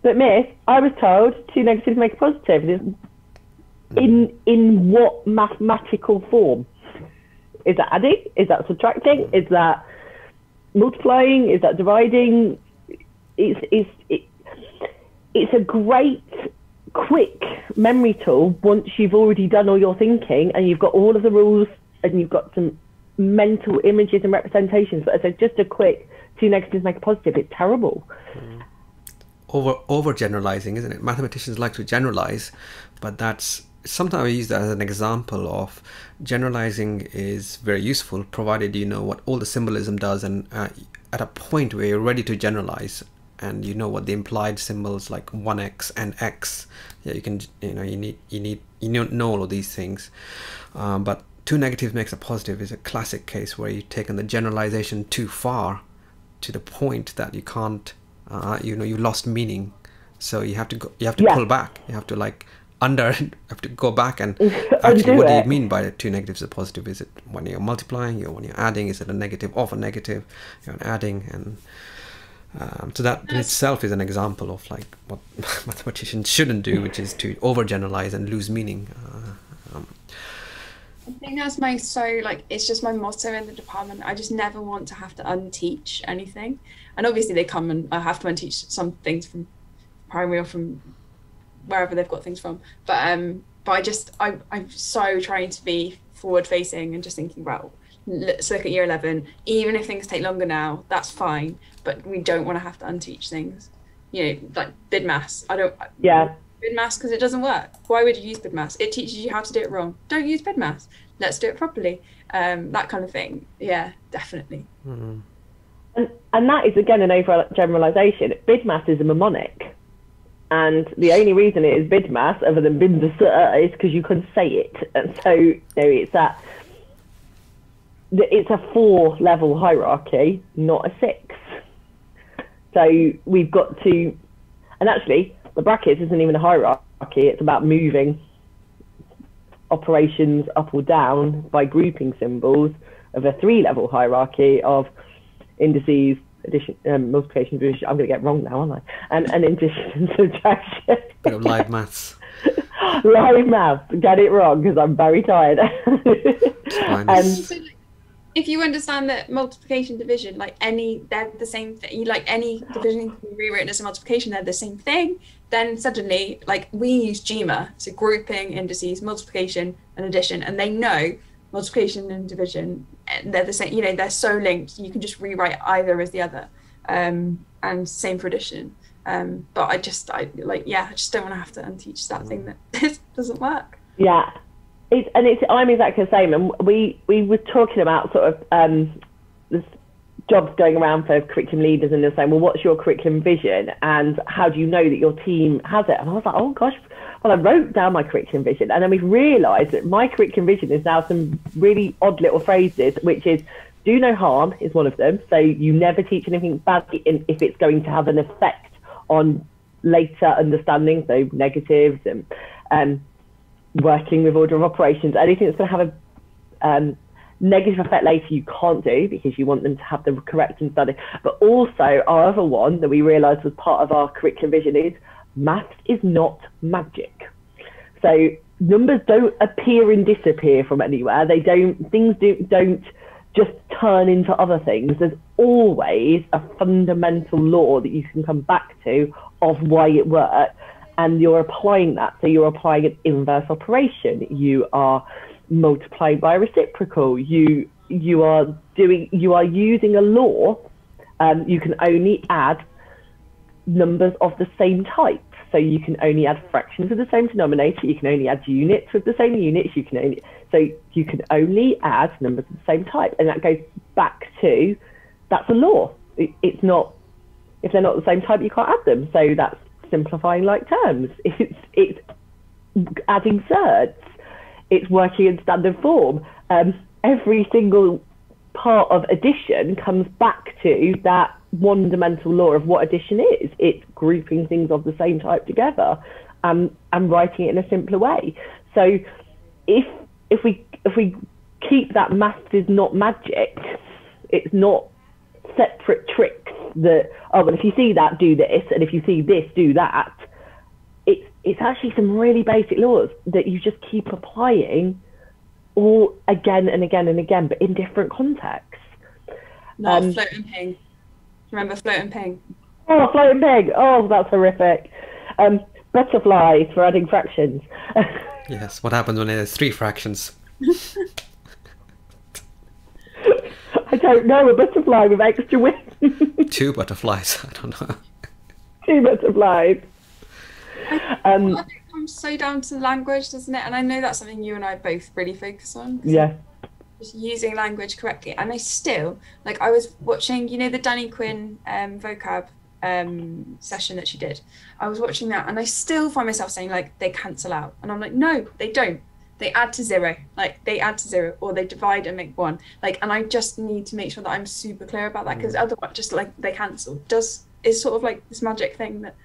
but miss i was told two negatives make a positive in in what mathematical form? Is that adding? Is that subtracting? Is that multiplying? Is that dividing? It's it's it, it's a great quick memory tool once you've already done all your thinking and you've got all of the rules and you've got some mental images and representations. But it's just a quick two negatives make a positive. It's terrible. Over over generalizing, isn't it? Mathematicians like to generalize, but that's sometimes I use that as an example of generalizing is very useful provided you know what all the symbolism does and uh, at a point where you're ready to generalize and you know what the implied symbols like 1x and x. Yeah you can you know you need you need you know all of these things. Um, but two negatives makes a positive is a classic case where you've taken the generalization too far to the point that you can't uh, you know you lost meaning. So you have to go you have to yeah. pull back. You have to like under have to go back and actually what do you mean by two negatives? A positive is it when you're multiplying or when you're adding is it a negative of a negative? You're adding and um, so that in itself is an example of like what mathematicians shouldn't do which is to overgeneralize and lose meaning. Uh, um, I think that's my so like it's just my motto in the department. I just never want to have to unteach anything, and obviously they come and I have to unteach some things from primary or from wherever they've got things from. But um, but I just I I'm so trying to be forward facing and just thinking about let's look at year 11 even if things take longer now that's fine but we don't want to have to unteach things. You know like BIDMAS i don't yeah. BIDMAS because it doesn't work. Why would you use BIDMAS it teaches you how to do it wrong. Don't use BIDMAS let's do it properly. Um, that kind of thing. Yeah definitely. Mm-hmm. and, and that is again an over generalization BIDMAS is a mnemonic. And the only reason it is BIDMAS, other than BIDMAS, is because you can say it. And so you know, it's that it's a four level hierarchy, not a six. So we've got to, and actually, the brackets isn't even a hierarchy, it's about moving operations up or down by grouping symbols of a three level hierarchy of indices, addition, um, multiplication, division. I'm going to get wrong now, aren't I? And, and addition and subtraction. Bit of live maths. live maths. Get it wrong because I'm very tired. um, so, if you understand that multiplication division, like any, they're the same thing. Like any division can be rewritten as a multiplication, they're the same thing. Then suddenly, like we use GEMA, so grouping, indices, multiplication, and addition, and they know multiplication and division they're the same you know they're so linked you can just rewrite either as the other um, and same for addition um, but i just i like yeah i just don't want to have to unteach that thing that doesn't work yeah it's, and it's i'm exactly the same and we we were talking about sort of um, this jobs going around for curriculum leaders and they're saying well what's your curriculum vision and how do you know that your team has it and i was like oh gosh well, I wrote down my curriculum vision, and then we've realised that my curriculum vision is now some really odd little phrases, which is do no harm is one of them. So you never teach anything bad if it's going to have an effect on later understanding, so negatives and um, working with order of operations, anything that's going to have a um, negative effect later you can't do because you want them to have the correct understanding. But also our other one that we realised was part of our curriculum vision is maths is not magic. So numbers don't appear and disappear from anywhere. They don't things do, don't just turn into other things. There's always a fundamental law that you can come back to of why it works, and you're applying that. So you're applying an inverse operation. You are multiplying by a reciprocal. You you are doing you are using a law. Um, you can only add numbers of the same type. So you can only add fractions with the same denominator. You can only add units with the same units. You can only so you can only add numbers of the same type, and that goes back to that's a law. It, it's not if they're not the same type, you can't add them. So that's simplifying like terms. It's it's adding surds. It's working in standard form. Um, every single part of addition comes back to that fundamental law of what addition is. It's grouping things of the same type together and, and writing it in a simpler way. So if if we if we keep that math is not magic, it's not separate tricks that oh well if you see that do this and if you see this do that. It's it's actually some really basic laws that you just keep applying all again and again and again but in different contexts. Not um, float and ping. Remember float and ping? Oh float and ping. Oh that's horrific. Um, butterflies for adding fractions. Yes what happens when there's three fractions I don't know, a butterfly with extra wings. Two butterflies, I don't know. Two butterflies. Um, it comes so down to language, doesn't it? And I know that's something you and I both really focus on. Yeah. Just using language correctly. And I still, like, I was watching, you know, the Dani Quinn um, vocab um, session that she did. I was watching that and I still find myself saying, like, they cancel out. And I'm like, no, they don't they add to zero. Like they add to zero or they divide and make one. Like and i just need to make sure that i'm super clear about that because mm. otherwise just like they cancel does is sort of like this magic thing that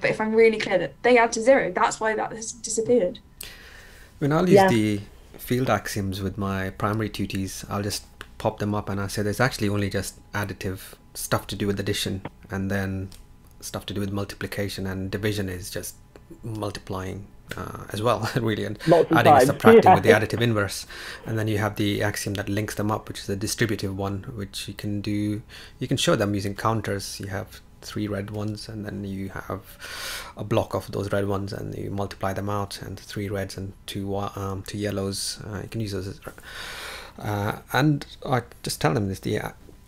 but if i'm really clear that they add to zero that's why that has disappeared. When i'll use yeah. the field axioms with my primary tutees i'll just pop them up and i say there's actually only just additive stuff to do with addition and then stuff to do with multiplication and division is just multiplying uh, as well, really, and adding and subtracting yeah. with the additive inverse. And then you have the axiom that links them up, which is a distributive one, which you can do. You can show them using counters. You have three red ones, and then you have a block of those red ones, and you multiply them out, and three reds and two um, two yellows. Uh, you can use those. As, uh, and I just tell them this: the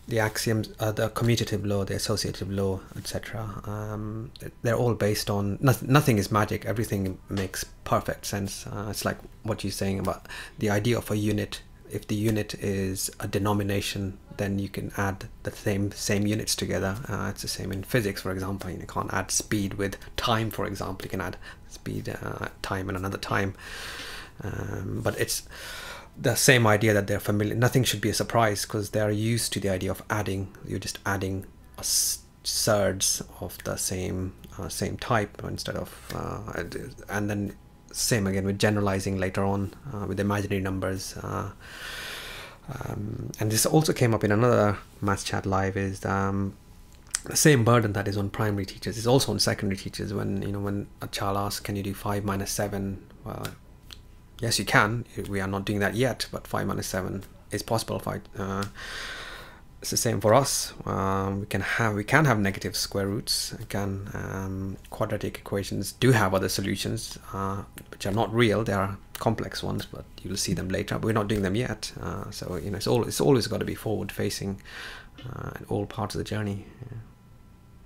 the axioms, uh, the commutative law, the associative law, etc. Um, they're all based on nothing. Is magic. Everything makes perfect sense. Uh, it's like what you're saying about the idea of a unit. If the unit is a denomination, then you can add the same same units together. Uh, it's the same in physics, for example. You can't add speed with time, for example. You can add speed, uh, time, and another time. Um, but it's the same idea that they're familiar. Nothing should be a surprise because they are used to the idea of adding. You're just adding a surds of the same uh, same type instead of uh, and then same again with generalizing later on uh, with imaginary numbers. Uh, um, and this also came up in another math chat live is um, the same burden that is on primary teachers is also on secondary teachers when you know when a child asks can you do 5 minus 7 well yes you can. We are not doing that yet but 5 minus 7 is possible Five. uh, it's the same for us. Um, we can have we can have negative square roots. Again um, quadratic equations do have other solutions uh, which are not real. They are complex ones but you'll see them later. But we're not doing them yet. Uh, so you know it's, all, it's always got to be forward facing uh, in all parts of the journey. Yeah.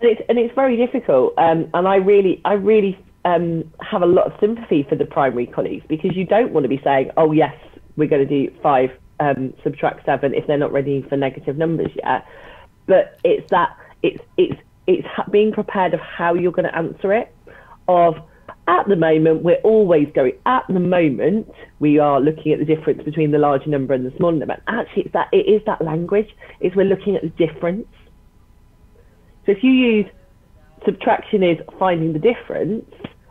and, it's, and it's very difficult um, and I really I really um, have a lot of sympathy for the primary colleagues because you don't want to be saying, oh, yes, we're going to do five, um, subtract seven if they're not ready for negative numbers yet. But it's that, it's, it's, it's being prepared of how you're going to answer it. Of at the moment, we're always going, at the moment, we are looking at the difference between the larger number and the smaller number. Actually, it's that, it is that language, it's we're looking at the difference. So if you use subtraction is finding the difference,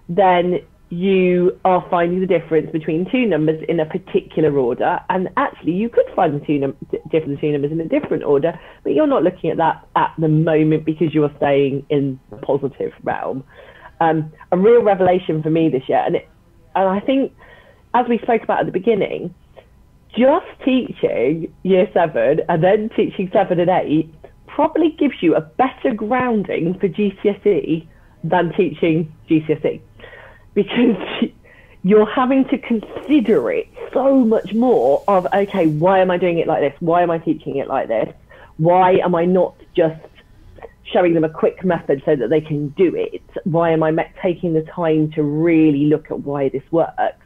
then you are finding the difference between two numbers in a particular order. And actually, you could find the two num- different two numbers in a different order, but you're not looking at that at the moment because you are staying in the positive realm. Um, a real revelation for me this year, and it, and I think, as we spoke about at the beginning, just teaching year seven and then teaching seven and eight probably gives you a better grounding for GCSE than teaching GCSE because you're having to consider it so much more of okay why am i doing it like this? Why am i teaching it like this? Why am i not just showing them a quick method so that they can do it? Why am i taking the time to really look at why this works?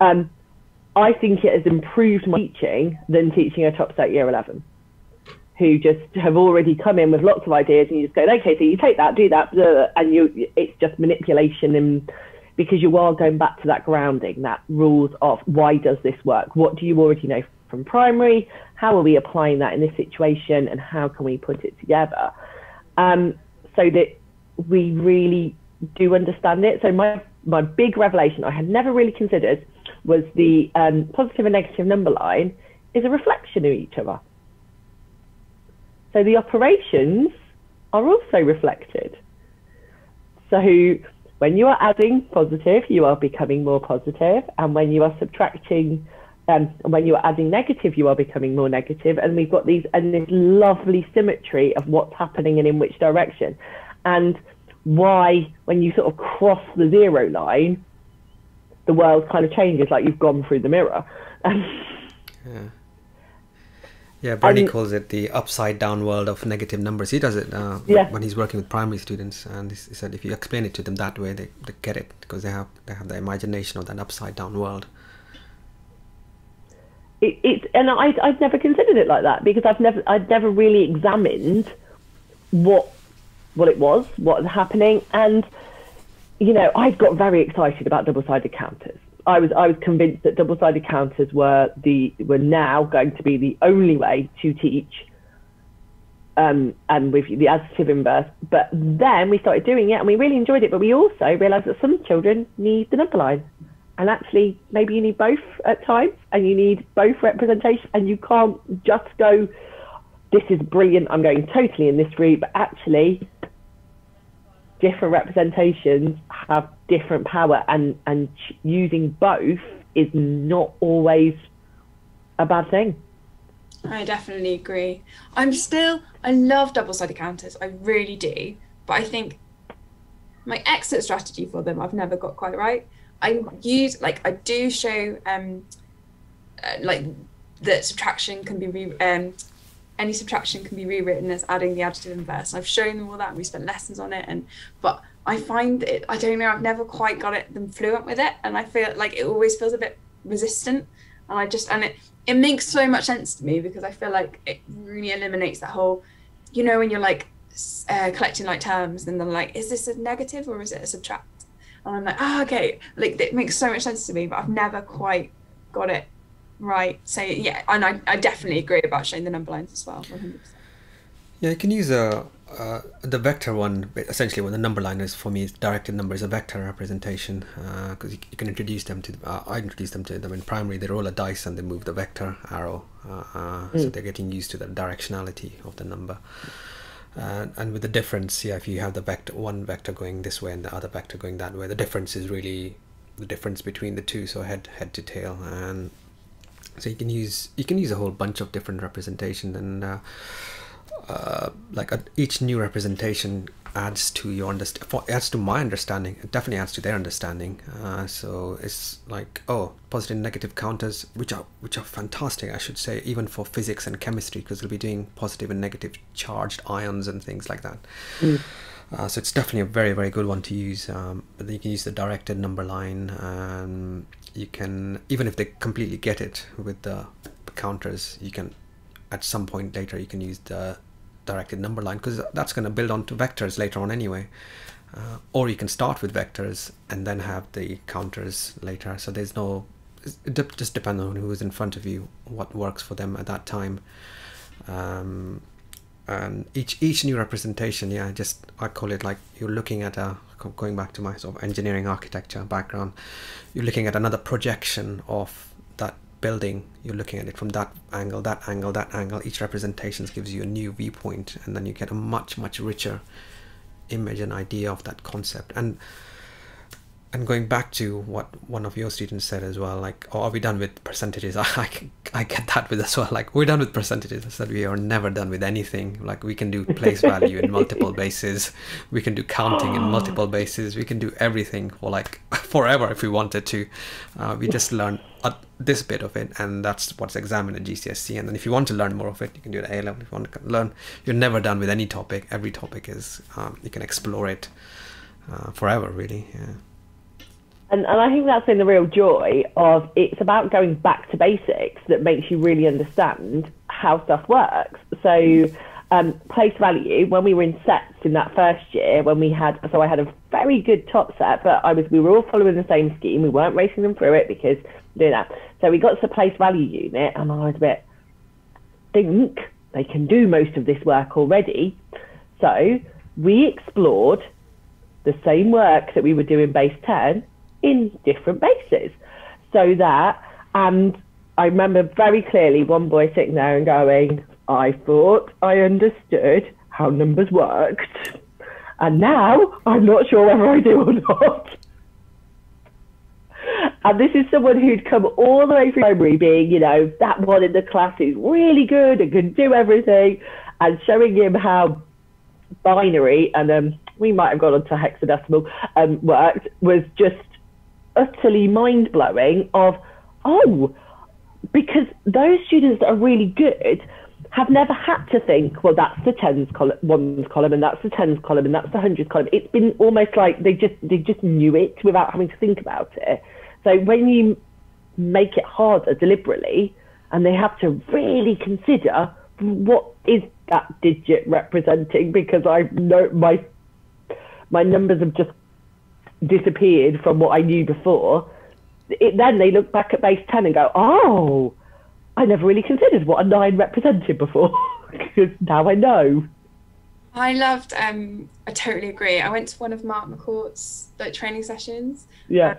Um, i think it has improved my teaching than teaching a top set year 11 who just have already come in with lots of ideas and you just go okay so you take that do that and you it's just manipulation and because you are going back to that grounding, that rules of why does this work? What do you already know from primary? How are we applying that in this situation? And how can we put it together? Um, so that we really do understand it. So my, my big revelation I had never really considered was the um, positive and negative number line is a reflection of each other. So the operations are also reflected. So when you are adding positive, you are becoming more positive, and when you are subtracting, um, when you are adding negative, you are becoming more negative. And we've got these and this lovely symmetry of what's happening and in which direction, and why when you sort of cross the zero line, the world kind of changes, like you've gone through the mirror. yeah. Bernie calls it the upside down world of negative numbers. He does it uh, yeah. when he's working with primary students, and he said if you explain it to them that way, they, they get it because they have they have the imagination of that upside down world. It, it and I I've never considered it like that because I've never I've never really examined what what it was, what was happening, and you know I've got very excited about double sided counters I was I was convinced that double sided counters were the were now going to be the only way to teach um, and with the additive inverse. But then we started doing it and we really enjoyed it. But we also realised that some children need the number line. And actually, maybe you need both at times and you need both representation. And you can't just go, this is brilliant, I'm going totally in this route. But actually, different representations have different power and and using both is not always a bad thing. I definitely agree. I'm still i love double-sided counters i really do but i think my exit strategy for them i've never got quite right. I use like i do show um uh, like that subtraction can be re- um any subtraction can be rewritten as adding the additive inverse. I've shown them all that we spent lessons on it and but I find it I don't know, I've never quite got it them fluent with it and I feel like it always feels a bit resistant and I just and it it makes so much sense to me because I feel like it really eliminates that whole you know when you're like uh, collecting like terms and then like is this a negative or is it a subtract and I'm like oh okay like it makes so much sense to me but I've never quite got it Right. So yeah, and I, I definitely agree about showing the number lines as well. 100%. Yeah, you can use a uh, the vector one essentially what the number line is for me is directed number is a vector representation because uh, you, you, can introduce them to uh, I introduce them to them in primary they roll a dice and they move the vector arrow mm. so they're getting used to the directionality of the number and with the difference yeah if you have the vector one vector going this way and the other vector going that way the difference is really the difference between the two so head head to tail and so you can use you can use a whole bunch of different representation and uh, like a, each new representation adds to your understand adds to my understanding it definitely adds to their understanding. Uh, so it's like oh positive and negative counters which are which are fantastic i should say even for physics and chemistry because we'll be doing positive and negative charged ions and things like that. Mm. uh, so it's definitely a very very good one to use. Um, but then you can use the directed number line um, you can even if they completely get it with the counters you can at some point later you can use the directed number line because that's going to build onto vectors later on anyway. Uh, or you can start with vectors and then have the counters later. So there's no it just depends on who is in front of you what works for them at that time. Um, and each each new representation yeah just i call it like you're looking at a going back to my sort of engineering architecture background you're looking at another projection of that building you're looking at it from that angle that angle that angle. Each representation gives you a new viewpoint and then you get a much much richer image and idea of that concept. And and going back to what one of your students said as well like oh are we done with percentages? I, I, I get that with as well. Like we're done with percentages. I said we are never done with anything. Like we can do place value in multiple bases. We can do counting in multiple bases. We can do everything for like forever if we wanted to. Uh, we just learn uh, this bit of it and that's what's examined at gcse and then if you want to learn more of it you can do it at a level. If you want to learn you're never done with any topic. Every topic is um, you can explore it uh, forever really. Yeah and, and I think that's in the real joy of it's about going back to basics that makes you really understand how stuff works. So, um, place value, when we were in sets in that first year, when we had, so I had a very good top set, but I was, we were all following the same scheme. We weren't racing them through it because do that. So we got to the place value unit and I was a bit, think they can do most of this work already. So we explored the same work that we were doing base 10 in different bases. So that, and I remember very clearly one boy sitting there and going, I thought I understood how numbers worked. And now I'm not sure whether I do or not. And this is someone who'd come all the way through primary being, you know, that one in the class who's really good and can do everything, and showing him how binary and um, we might have gone on to hexadecimal um, worked was just utterly mind blowing of, oh, because those students that are really good have never had to think, well, that's the tens column, ones column, and that's the tens column, and that's the hundreds column. It's been almost like they just they just knew it without having to think about it. So when you make it harder deliberately, and they have to really consider what is that digit representing, because I know my my numbers have just disappeared from what I knew before, it, then they look back at base 10 and go, oh, I never really considered what a nine represented before because now I know. I loved, um, I totally agree. I went to one of Mark McCourt's like, training sessions. Yeah.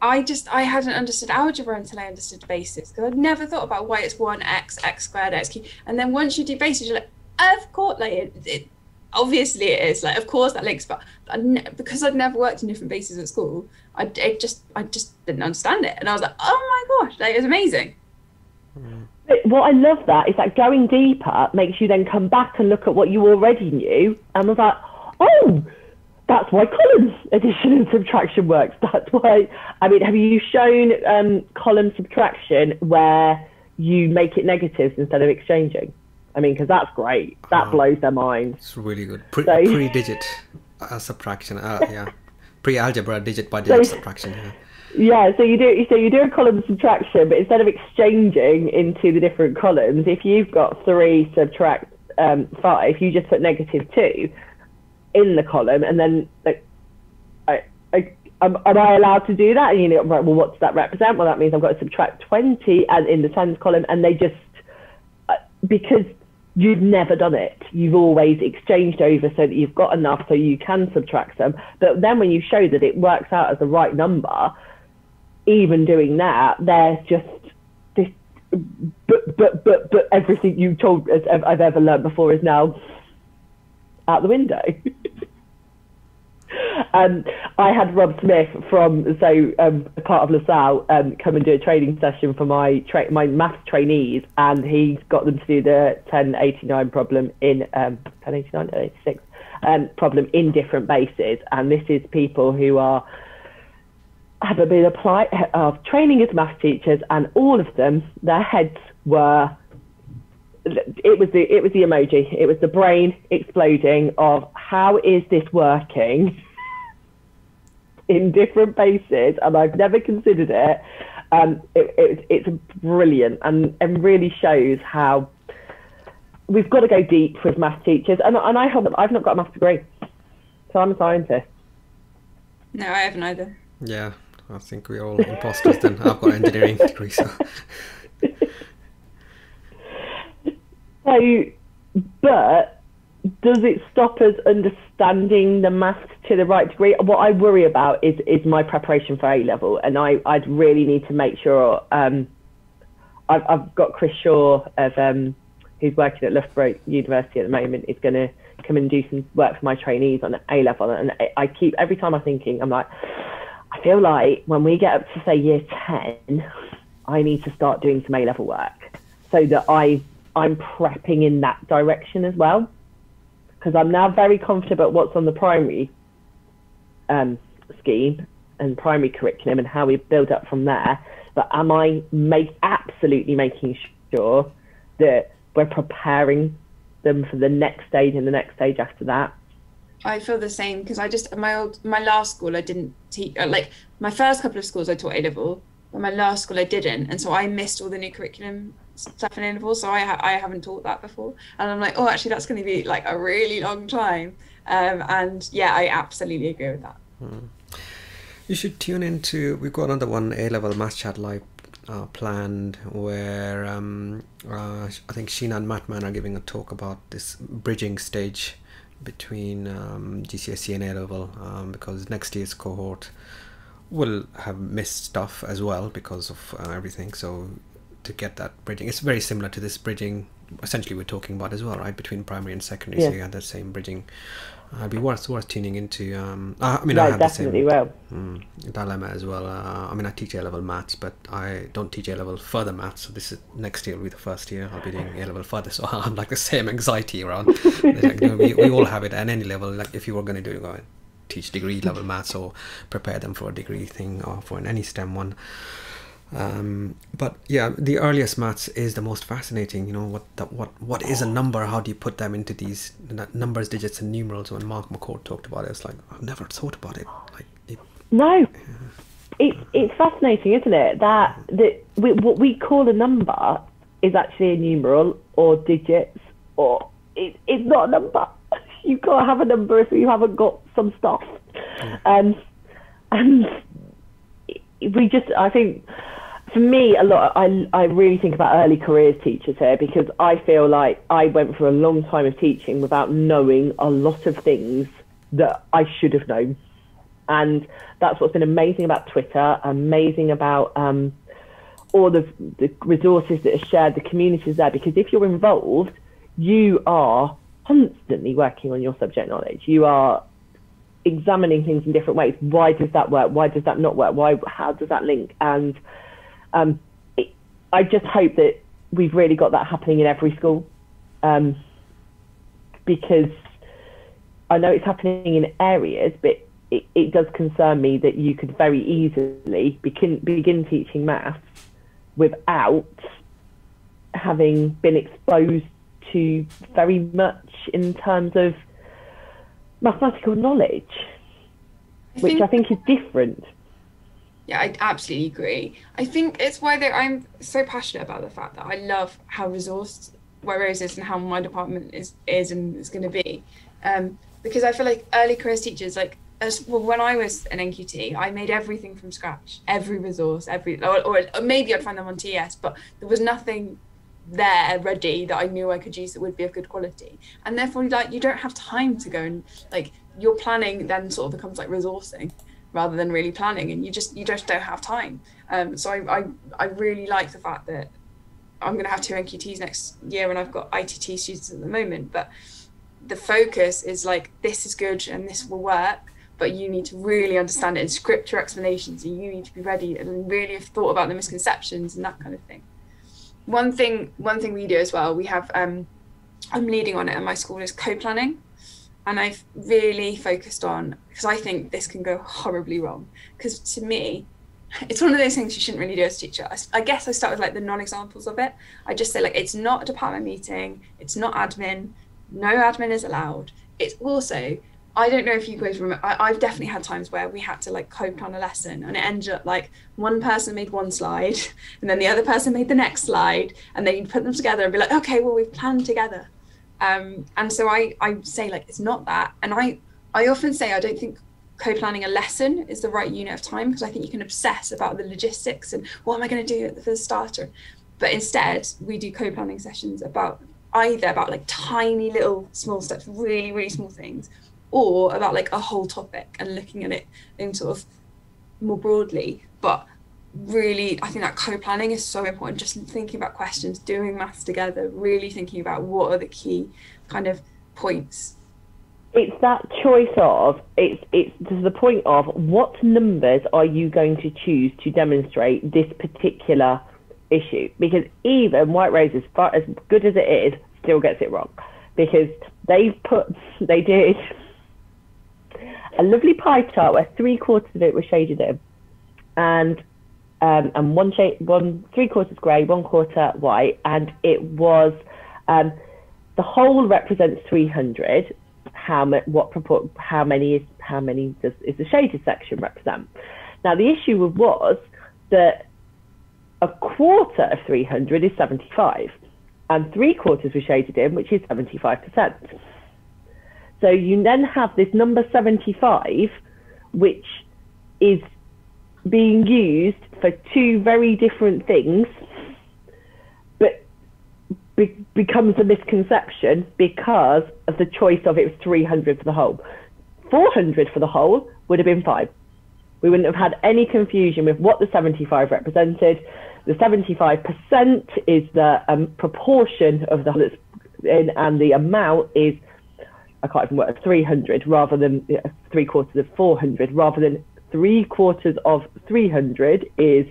I just, I hadn't understood algebra until I understood basis because I'd never thought about why it's 1x, x squared, x cubed. And then once you do basis, you're like, of course, like it, it obviously it is like of course that links but ne- because i'd never worked in different bases at school I, it just i just didn't understand it. And i was like oh my gosh that is amazing. What i love that is that going deeper makes you then come back and look at what you already knew and was like oh that's why column addition and subtraction works. That's why i mean have you shown um, column subtraction where you make it negatives instead of exchanging I mean, because that's great. That blows their mind. It's really good. Pre, so, pre-digit uh, subtraction. Uh, yeah, pre-algebra digit by digit so, subtraction. Yeah. Yeah, so you do so you do a column subtraction, but instead of exchanging into the different columns, if you've got three subtract um, five, you just put negative two in the column, and then like, I, I, am, am I allowed to do that? And you know, right, well, what does that represent? Well, that means I've got to subtract twenty and in the tens column, and they just uh, because you've never done it. You've always exchanged over so that you've got enough so you can subtract them. But then when you show that it works out as the right number, even doing that, there's just this. But but but but everything you told us I've ever learned before is now out the window. Um, I had Rob Smith from so um, part of LaSalle um, come and do a training session for my tra- my maths trainees, and he got them to do the 1089 problem in um, 1089 86 um, problem in different bases, and this is people who are have been applied of training as maths teachers, and all of them their heads were it was the it was the emoji. It was the brain exploding of how is this working in different bases, and I've never considered it. Um, it, it, it's brilliant and, and really shows how we've got to go deep with math teachers. And, and I help them. I've not got a math degree, so I'm a scientist. No, I haven't either. Yeah, I think we're all imposters then. I've got an engineering degree, so. So but does it stop us understanding the maths to the right degree? What I worry about is is my preparation for A level, and I I'd really need to make sure. Um, I've I've got Chris Shaw of um, who's working at Loughborough University at the moment is going to come and do some work for my trainees on A level, and I keep every time I'm thinking I'm like, I feel like when we get up to say year ten, I need to start doing some A level work so that I I'm prepping in that direction as well because I'm now very confident about what's on the primary um, scheme and primary curriculum and how we build up from there. But am I make absolutely making sure that we're preparing them for the next stage and the next stage after that? I feel the same because I just my old my last school I didn't teach uh, like my first couple of schools I taught A level, but my last school I didn't, and so I missed all the new curriculum stuff in intervals. So I ha- I haven't taught that before, and I'm like, oh, actually, that's going to be like a really long time. Um, and yeah, I absolutely agree with that. Hmm. You should tune into. We've got another one A level Maths Chat live uh, planned where um, uh, I think Sheena and Mattman are giving a talk about this bridging stage between um, GCSE and A level um, because next year's cohort will have missed stuff as well because of uh, everything. So to get that bridging. It's very similar to this bridging. Essentially, we're talking about as well, right, between primary and secondary. Yeah. So you had that same bridging. Uh, it'd be worth worth tuning into. Um, uh, I mean, no, I have definitely the same um, dilemma as well. Uh, I mean, I teach A level maths, but I don't teach A level further maths. So this is next year will be the first year I'll be doing A level further. So I'm like the same anxiety around. like, you know, we, we all have it at any level. Like if you were going to do go teach degree level maths or prepare them for a degree thing or for an any STEM one. Um, but yeah, the earliest maths is the most fascinating. You know what the, what what is a number? How do you put them into these numbers, digits, and numerals? When Mark McCourt talked about it, it's like I've never thought about it. Like it, no, yeah. it's it's fascinating, isn't it? That that we, what we call a number is actually a numeral or digits, or it, it's not a number. You can't have a number if you haven't got some stuff. Yeah. Um, and we just, I think for me, a lot. I I really think about early careers teachers here because I feel like I went for a long time of teaching without knowing a lot of things that I should have known, and that's what's been amazing about Twitter, amazing about um, all the the resources that are shared, the communities there. Because if you're involved, you are constantly working on your subject knowledge. You are examining things in different ways. Why does that work? Why does that not work? Why? How does that link? And um, it, I just hope that we've really got that happening in every school um, because I know it's happening in areas, but it, it, does concern me that you could very easily begin, begin teaching maths without having been exposed to very much in terms of mathematical knowledge, which I think is different. Yeah, I absolutely agree. I think it's why I'm so passionate about the fact that I love how resourced Rose is and how my department is is and is going to be. Um, because I feel like early careers teachers, like as well, when I was an NQT, I made everything from scratch, every resource, every or, or, or maybe I'd find them on TES, but there was nothing there ready that I knew I could use that would be of good quality. And therefore, like you don't have time to go and like your planning then sort of becomes like resourcing rather than really planning and you just you just don't have time. Um, so I, I i really like the fact that i'm going to have two nqts next year and i've got itt students at the moment but the focus is like this is good and this will work but you need to really understand it and script your explanations and you need to be ready and really have thought about the misconceptions and that kind of thing. One thing one thing we do as well we have um, i'm leading on it and my school is co-planning and I've really focused on because I think this can go horribly wrong. Because to me, it's one of those things you shouldn't really do as a teacher. I, I, guess I start with like the non-examples of it. I just say like it's not a department meeting, it's not admin, no admin is allowed. It's also I don't know if you guys remember. I, have definitely had times where we had to like co-plan a lesson, and it ended up like one person made one slide, and then the other person made the next slide, and then you put them together and be like, okay, well we've planned together. Um, and so I, I say like it's not that. And I, I often say I don't think co-planning a lesson is the right unit of time because I think you can obsess about the logistics and what am I going to do for the starter. But instead, we do co-planning sessions about either about like tiny little small steps, really, really small things, or about like a whole topic and looking at it in sort of more broadly. But really, I think that co planning is so important. Just thinking about questions, doing maths together, really thinking about what are the key kind of points. It's that choice of it's it's to the point of what numbers are you going to choose to demonstrate this particular issue? Because even white rose as far as good as it is still gets it wrong. Because they put they did a lovely pie chart where three quarters of it was shaded in. And um, and one shade one three quarters grey one quarter white and it was um, the whole represents 300 how what proport how many is how many does is the shaded section represent? Now the issue was that a quarter of 300 is 75 and three quarters were shaded in, which is 75%. So you then have this number 75, which is being used for two very different things be- becomes a misconception because of the choice of it was 300 for the whole. 400 for the whole would have been fine. We wouldn't have had any confusion with what the 75 represented. The 75% is the um, proportion of the whole that's in, and the amount is, I can't even work, 300 rather than three quarters of 400, rather than three quarters of 300 is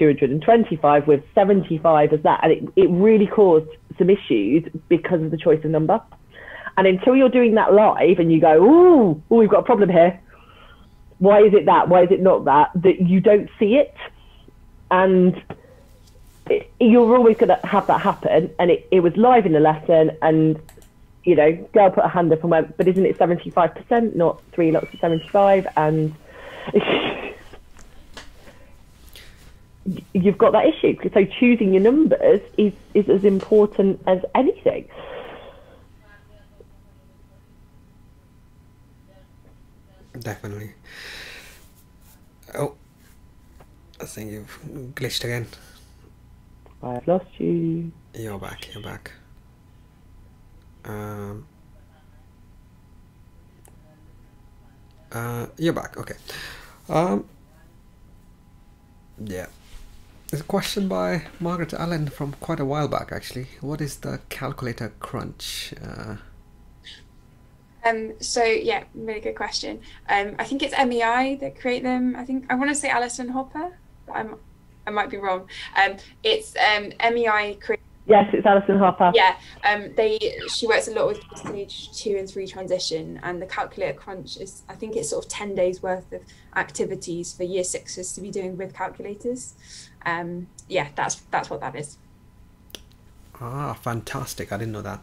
225 with 75 as that. And it, it really caused some issues because of the choice of number. And until you're doing that live and you go, ooh, we've got a problem here. Why is it that? Why is it not that? That you don't see it. And it, you're always going to have that happen. And it, it was live in the lesson. And, you know, girl put her hand up and went, but isn't it 75%, not three lots of 75? And you've got that issue. So choosing your numbers is, is as important as anything. Definitely. Oh, I think you've glitched again. I've lost you. You're back. You're back. Um. Uh, you're back. Okay. Um. Yeah. There's a question by Margaret Allen from quite a while back, actually. What is the calculator crunch? Uh, um, so yeah, really good question. Um, I think it's MEI that create them. I think I want to say Alison Hopper, but I'm I might be wrong. Um, it's um, MEI create. Yes, it's Alison Harper. Yeah, um, they she works a lot with stage two and three transition, and the calculator crunch is I think it's sort of ten days worth of activities for year sixes to be doing with calculators um, yeah, that's that's what that is. Ah, fantastic! I didn't know that.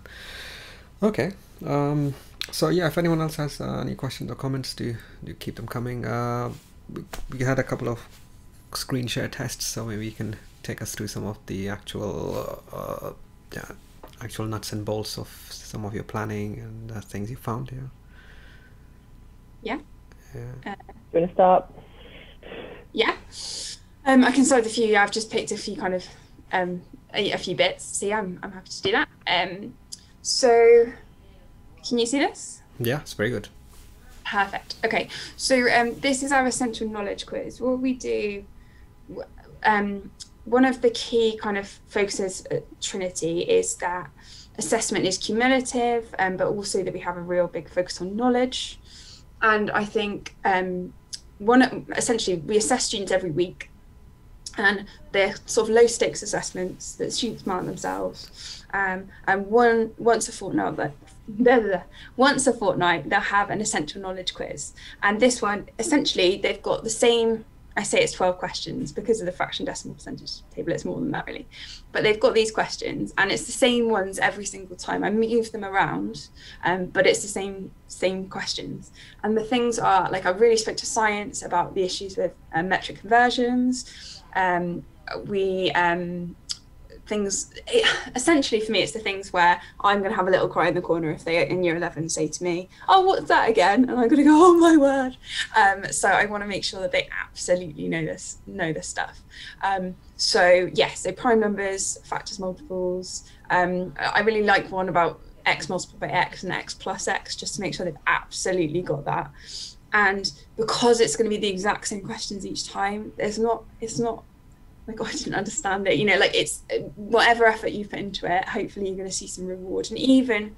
Okay, um, so yeah, if anyone else has uh, any questions or comments, do do keep them coming. Uh, we, we had a couple of screen share tests, so maybe you can take us through some of the actual uh, yeah, actual nuts and bolts of some of your planning and uh, things you found here. Yeah. Yeah. Uh, you want to start? Yeah. Um, I can start with a few. I've just picked a few kind of um, a, a few bits. See, I'm I'm happy to do that. Um, so, can you see this? Yeah, it's very good. Perfect. Okay, so um, this is our essential knowledge quiz. What we do, um, one of the key kind of focuses at Trinity is that assessment is cumulative, um, but also that we have a real big focus on knowledge. And I think um, one essentially we assess students every week and they're sort of low stakes assessments that students mark themselves. Um, and one once a fortnight, blah, once a fortnight, they'll have an essential knowledge quiz. And this one, essentially, they've got the same. I say it's 12 questions because of the fraction decimal percentage table. It's more than that, really. But they've got these questions, and it's the same ones every single time. I move them around, um, but it's the same same questions. And the things are like I really spoke to science about the issues with uh, metric conversions um, we um, things it, essentially for me it's the things where i'm going to have a little cry in the corner if they in year 11 say to me oh what's that again? And i'm going to go oh my word. Um, so i want to make sure that they absolutely know this know this stuff. Um, so yes so prime numbers factors multiples. Um, i really like one about x multiplied by x and x plus x just to make sure they've absolutely got that. And because it's going to be the exact same questions each time there's not it's not like, oh, I didn't understand it. You know, like it's whatever effort you put into it, hopefully you're going to see some reward. And even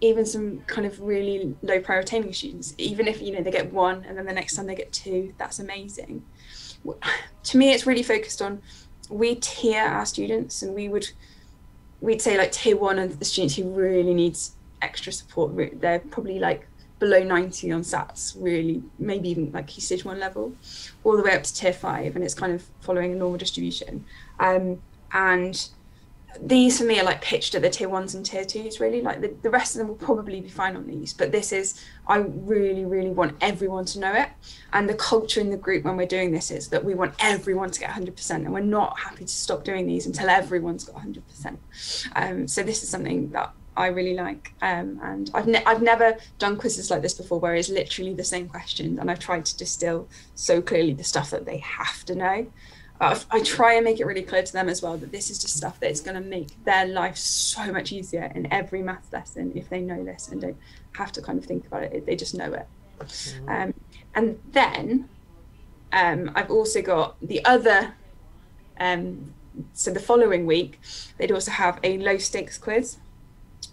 even some kind of really low prior attaining students, even if you know they get one and then the next time they get two, that's amazing. To me, it's really focused on we tier our students, and we would we'd say like tier one and the students who really needs extra support. They're probably like below 90 on SATs, really, maybe even like key stage one level, all the way up to tier five, and it's kind of following a normal distribution. Um, and these for me are like pitched at the tier ones and tier twos, really. Like the, the rest of them will probably be fine on these, but this is, I really, really want everyone to know it. And the culture in the group when we're doing this is that we want everyone to get 100%, and we're not happy to stop doing these until everyone's got 100%. Um, so this is something that I really like. Um, and I've, ne- I've never done quizzes like this before where it's literally the same questions and I've tried to distill so clearly the stuff that they have to know. Uh, I try and make it really clear to them as well that this is just stuff that is going to make their life so much easier in every math lesson if they know this and don't have to kind of think about it. They just know it. Mm-hmm. Um, and then um, I've also got the other, um, so the following week, they'd also have a low stakes quiz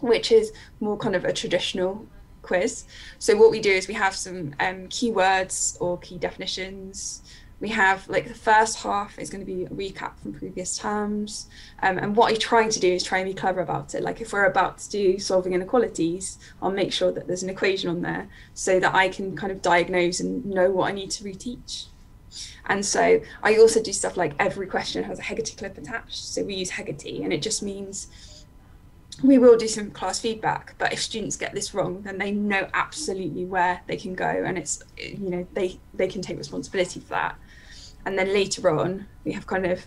which is more kind of a traditional quiz. So what we do is we have some um, keywords or key definitions. We have like the first half is going to be a recap from previous terms. Um, and what I'm trying to do is try and be clever about it. Like if we're about to do solving inequalities, I'll make sure that there's an equation on there so that I can kind of diagnose and know what I need to reteach. And so I also do stuff like every question has a Hegarty clip attached. So we use Hegarty and it just means we will do some class feedback but if students get this wrong then they know absolutely where they can go and it's you know they they can take responsibility for that. And then later on we have kind of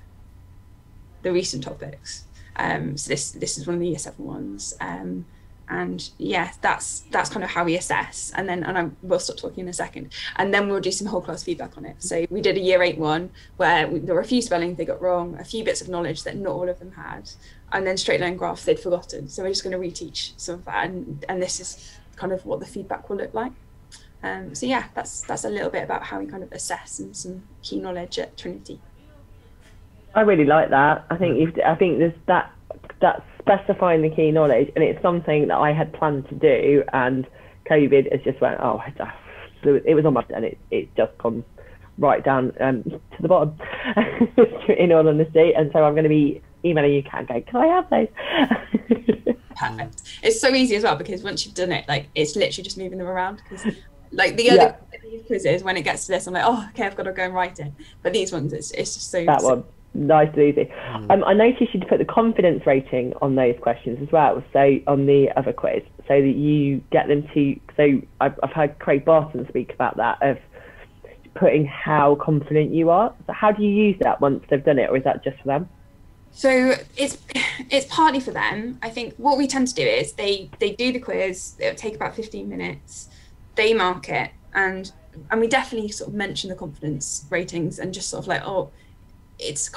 the recent topics. Um, so this this is one of the year seven ones. Um, and yeah that's that's kind of how we assess. And then and I will stop talking in a second. And then we'll do some whole class feedback on it. So we did a year eight one where we, there were a few spellings they got wrong a few bits of knowledge that not all of them had. And then straight line graphs they'd forgotten. So we're just going to reteach some of that. And and this is kind of what the feedback will look like. Um, so yeah that's that's a little bit about how we kind of assess and some key knowledge at Trinity. I really like that. I think if I think there's that that's specifying the key knowledge, and it's something that I had planned to do, and COVID has just went, oh, it was on my, and it it just gone right down um, to the bottom, in all honesty. And so I'm going to be emailing you, can go, can I have those? Perfect. It's so easy as well because once you've done it, like it's literally just moving them around. Because like the other yeah. quizzes, when it gets to this, I'm like, oh, okay, I've got to go and write it. But these ones, it's it's just so that one nice and easy. Mm. Um, I noticed you'd put the confidence rating on those questions as well, so on the other quiz, so that you get them to. So I've, I've heard Craig Barton speak about that of putting how confident you are. So how do you use that once they've done it, or is that just for them? So it's it's partly for them. I think what we tend to do is they they do the quiz. It'll take about fifteen minutes. They mark it, and and we definitely sort of mention the confidence ratings and just sort of like oh it's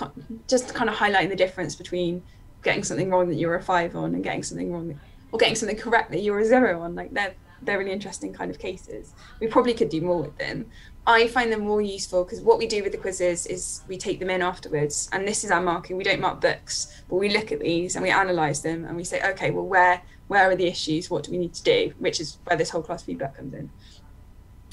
just kind of highlighting the difference between getting something wrong that you're a five on and getting something wrong or getting something correct that you're a zero on. Like they're they're really interesting kind of cases. We probably could do more with them. I find them more useful because what we do with the quizzes is we take them in afterwards, and this is our marking. We don't mark books, but we look at these and we analyse them, and we say, okay, well, where where are the issues? What do we need to do? Which is where this whole class feedback comes in.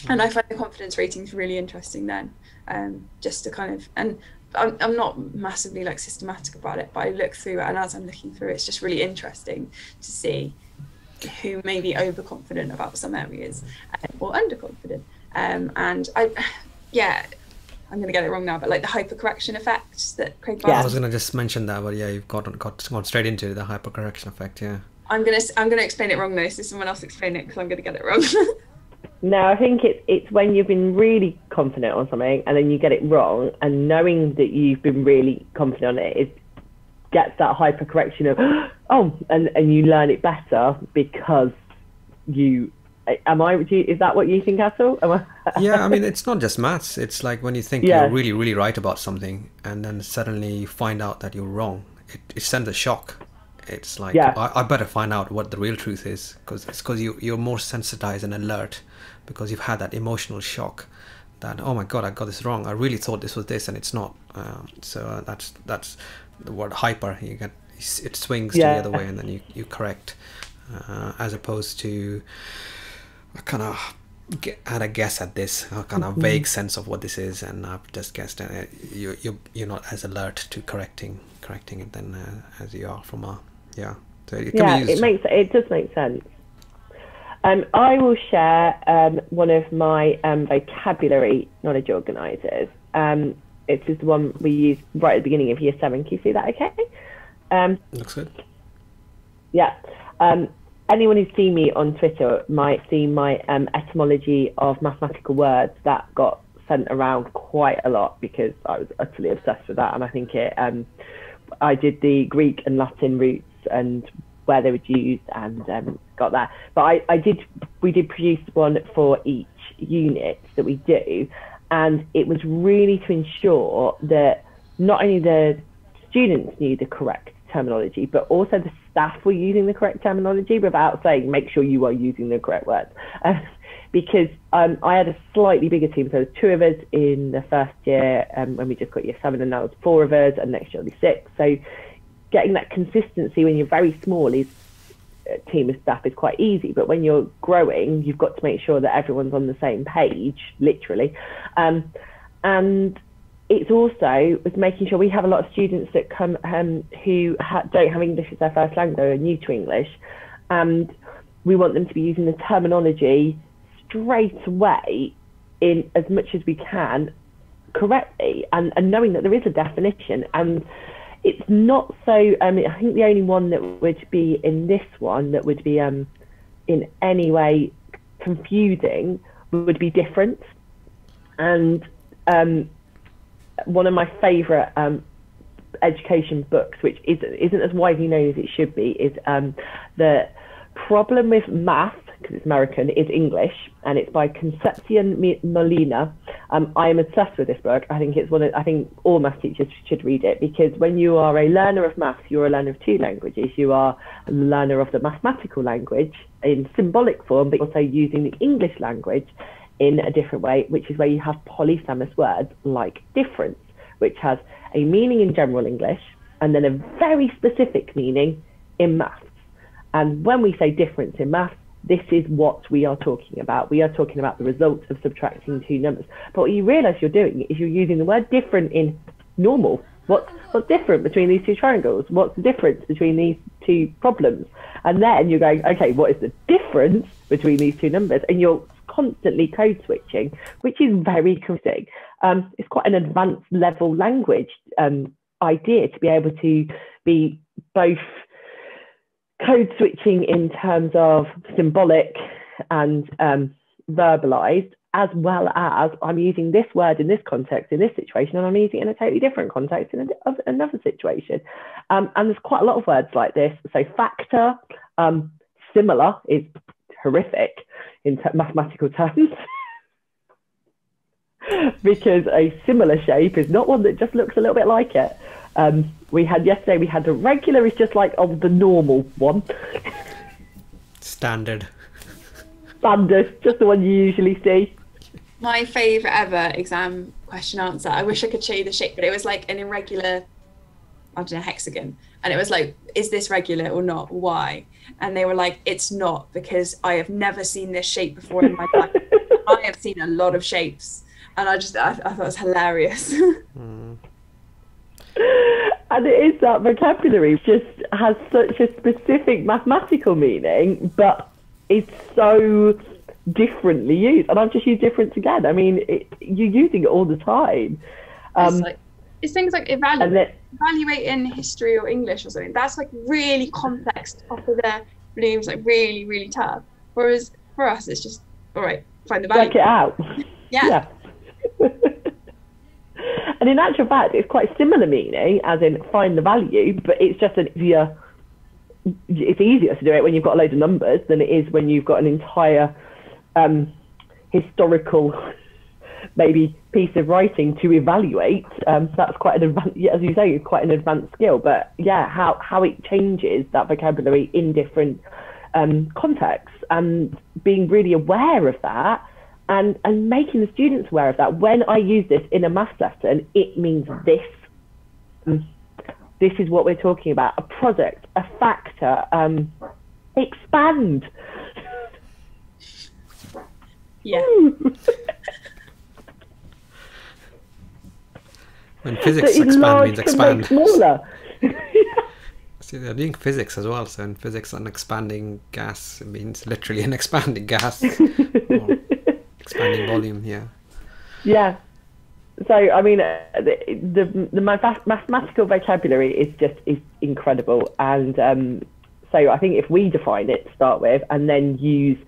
And I find the confidence ratings really interesting then, um, just to kind of and I'm, I'm not massively like systematic about it, but I look through it, and as I'm looking through, it, it's just really interesting to see who may be overconfident about some areas um, or underconfident. Um, and I, yeah, I'm going to get it wrong now, but like the hypercorrection effect that Craig. Yeah, I was going to just mention that, but yeah, you've got got gone straight into the hypercorrection effect. Yeah. I'm gonna I'm gonna explain it wrong though, so someone else explain it because I'm gonna get it wrong. No, I think it's it's when you've been really confident on something and then you get it wrong, and knowing that you've been really confident on it is gets that hyper correction of oh, and and you learn it better because you. Am I? Is that what you think, Atul? I... yeah, I mean, it's not just maths. It's like when you think yeah. you're really, really right about something, and then suddenly you find out that you're wrong. It, it sends a shock. It's like yeah. I, I better find out what the real truth is because it's because you you're more sensitized and alert because you've had that emotional shock that oh my god I got this wrong. I really thought this was this and it's not. Um, so uh, that's that's the word hyper. You get it swings yeah. the other way and then you, you correct uh, as opposed to I kind of had a guess at this a kind of mm-hmm. vague sense of what this is and I've just guessed uh, you, you, you're not as alert to correcting correcting it then uh, as you are from a yeah. So it yeah it makes it does make sense um, I will share um, one of my um, vocabulary knowledge organisers. Um, it is just the one we use right at the beginning of year seven. Can you see that okay? Um, Looks good. Yeah. Um, anyone who's seen me on Twitter might see my etymology of mathematical words that got sent around quite a lot because I was utterly obsessed with that. And I think it, I did the Greek and Latin roots and where they were used and um, got that. But I, I did, we did produce one for each unit that we do, and it was really to ensure that not only the students knew the correct terminology, but also the staff were using the correct terminology without saying, make sure you are using the correct words. Uh, because um, I had a slightly bigger team, so there was two of us in the first year um, when we just got year seven, and now there's four of us, and next year will be six. So getting that consistency when you're very small is uh, team of staff is quite easy, but when you're growing, you've got to make sure that everyone's on the same page, literally. Um, and it's also with making sure we have a lot of students that come um, who ha- don't have English as their first language or are new to English, and we want them to be using the terminology straight away in as much as we can correctly, and, and knowing that there is a definition and it's not so. Um, I think the only one that would be in this one that would be um, in any way confusing would be different. And um, one of my favourite um, education books, which isn't, isn't as widely known as it should be, is um, the problem with math because it's American, is English, and it's by Concepcion Molina. Um, I am obsessed with this book. I think it's one. Of, I think all math teachers should read it because when you are a learner of maths, you're a learner of two languages. You are a learner of the mathematical language in symbolic form, but also using the English language in a different way, which is where you have polysemous words like difference, which has a meaning in general English and then a very specific meaning in maths. And when we say difference in maths, this is what we are talking about. We are talking about the results of subtracting two numbers. But what you realize you're doing is you're using the word different in normal. What's, what's different between these two triangles? What's the difference between these two problems? And then you're going, okay, what is the difference between these two numbers? And you're constantly code switching, which is very confusing. Um, it's quite an advanced level language um, idea to be able to be both code switching in terms of symbolic and um, verbalized, as well as I'm using this word in this context, in this situation, and I'm using it in a totally different context in a, another situation. Um, and there's quite a lot of words like this. So factor, um, similar is horrific in mathematical terms. because a similar shape is not one that just looks a little bit like it. Um, we had yesterday. We had the regular is just like oh the normal one. Standard. Standard, just the one you usually see. My favourite ever exam question answer. I wish I could show you the shape, but it was like an irregular, I don't know, hexagon, and it was like, is this regular or not? Why? And they were like, it's not because I have never seen this shape before in my life. I have seen a lot of shapes, and I just I, I thought it was hilarious. mm and it is that vocabulary just has such a specific mathematical meaning, but it's so differently used. And I've just used difference again. I mean, it, you're using it all the time. Um, it's, like, it's things like evaluate, evaluating history or English or something. That's like really complex, top of the Bloom's, like really, really tough. Whereas for us, it's just all right. Find the value. Work it out. yeah. yeah. And in actual fact, it's quite similar meaning, as in find the value, but it's just an easier. It's easier to do it when you've got a load of numbers than it is when you've got an entire um, historical, maybe piece of writing to evaluate. Um, so that's quite an advanced, as you say, it's quite an advanced skill. But yeah, how how it changes that vocabulary in different um, contexts and being really aware of that and, and making the students aware of that. When I use this in a math lesson, it means this. Mm. This is what we're talking about a product, a factor, um, expand. Yeah. when physics expand means expand. Smaller. See, they're doing physics as well. So in physics, an expanding gas means literally an expanding gas, expanding volume. Yeah. Yeah. So I mean, uh, the the, the mathematical vocabulary is just is incredible, and um, so I think if we define it to start with, and then use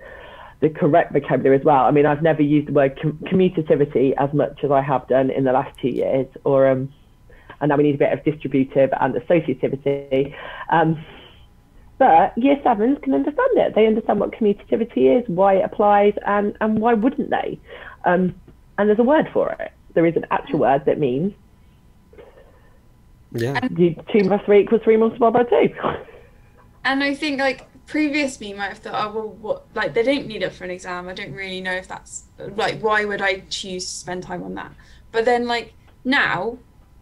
the correct vocabulary as well. I mean, I've never used the word com- commutativity as much as I have done in the last two years, or um, and now we need a bit of distributive and associativity. Um, but year sevens can understand it. They understand what commutativity is, why it applies, and, and why wouldn't they? Um, and there's a word for it. There is an actual word that means yeah. two plus three equals three multiplied by two. And I think like previous me might have thought, oh well, what like they don't need it for an exam. I don't really know if that's like why would I choose to spend time on that? But then like now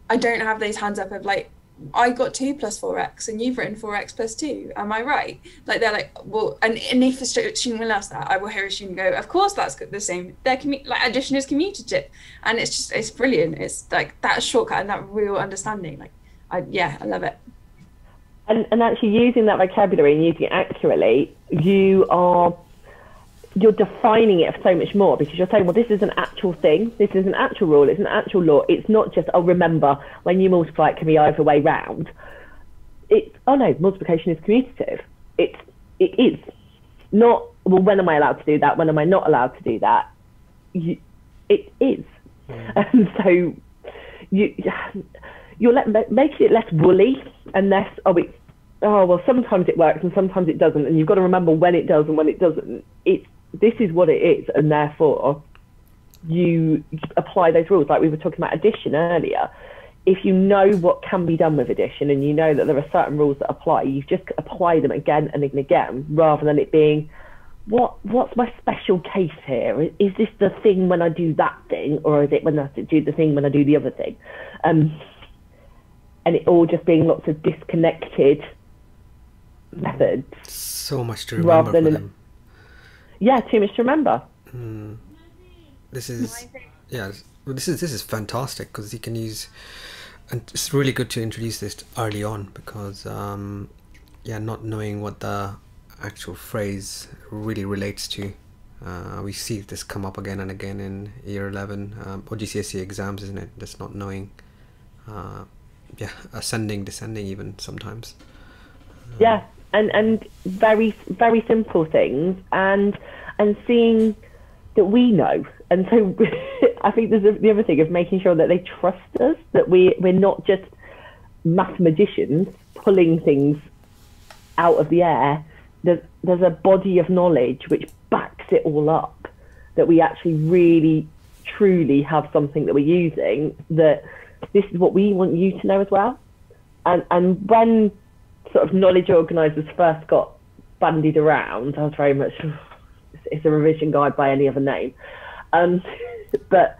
I don't have those hands up of like, I got two plus four x and you've written four x plus two. Am I right? Like they're like, well, and, and if a student will ask that, I will hear a student go, of course that's the same. Their commu- like addition is commutative, and it's just it's brilliant. It's like that shortcut and that real understanding. Like, I yeah, I love it. And and actually using that vocabulary and using it accurately, you are you're defining it so much more because you're saying, well, this is an actual thing. This is an actual rule. It's an actual law. It's not just, oh, remember, when you multiply, it can be either way round. It's, oh no, multiplication is commutative. It's, it is. Not, well, when am I allowed to do that? When am I not allowed to do that? You, it is. Mm. And so you, you're let, making it less woolly and less, oh, it's, oh, well, sometimes it works and sometimes it doesn't. And you've got to remember when it does and when it doesn't. It's, this is what it is, and therefore you apply those rules. Like we were talking about addition earlier. If you know what can be done with addition and you know that there are certain rules that apply, you just apply them again and again rather than it being, what what's my special case here? Is this the thing when I do that thing, or is it when I do the thing when I do the other thing? Um, and it all just being lots of disconnected methods. So much to remember rather than yeah, too much to remember. Mm. This is yeah, this is this is fantastic because you can use, and it's really good to introduce this early on because um, yeah, not knowing what the actual phrase really relates to. Uh, we see this come up again and again in year 11 um, or GCSE exams, isn't it? Just not knowing, uh, yeah, ascending, descending, even sometimes. Yeah, and and very very simple things and and seeing that we know. And so i think there's the other thing of making sure that they trust us that we we're not just mathematicians pulling things out of the air. There's there's a body of knowledge which backs it all up that we actually really truly have something that we're using that this is what we want you to know as well. And and when sort of knowledge organisers first got bandied around, I was very much it's a revision guide by any other name. Um, but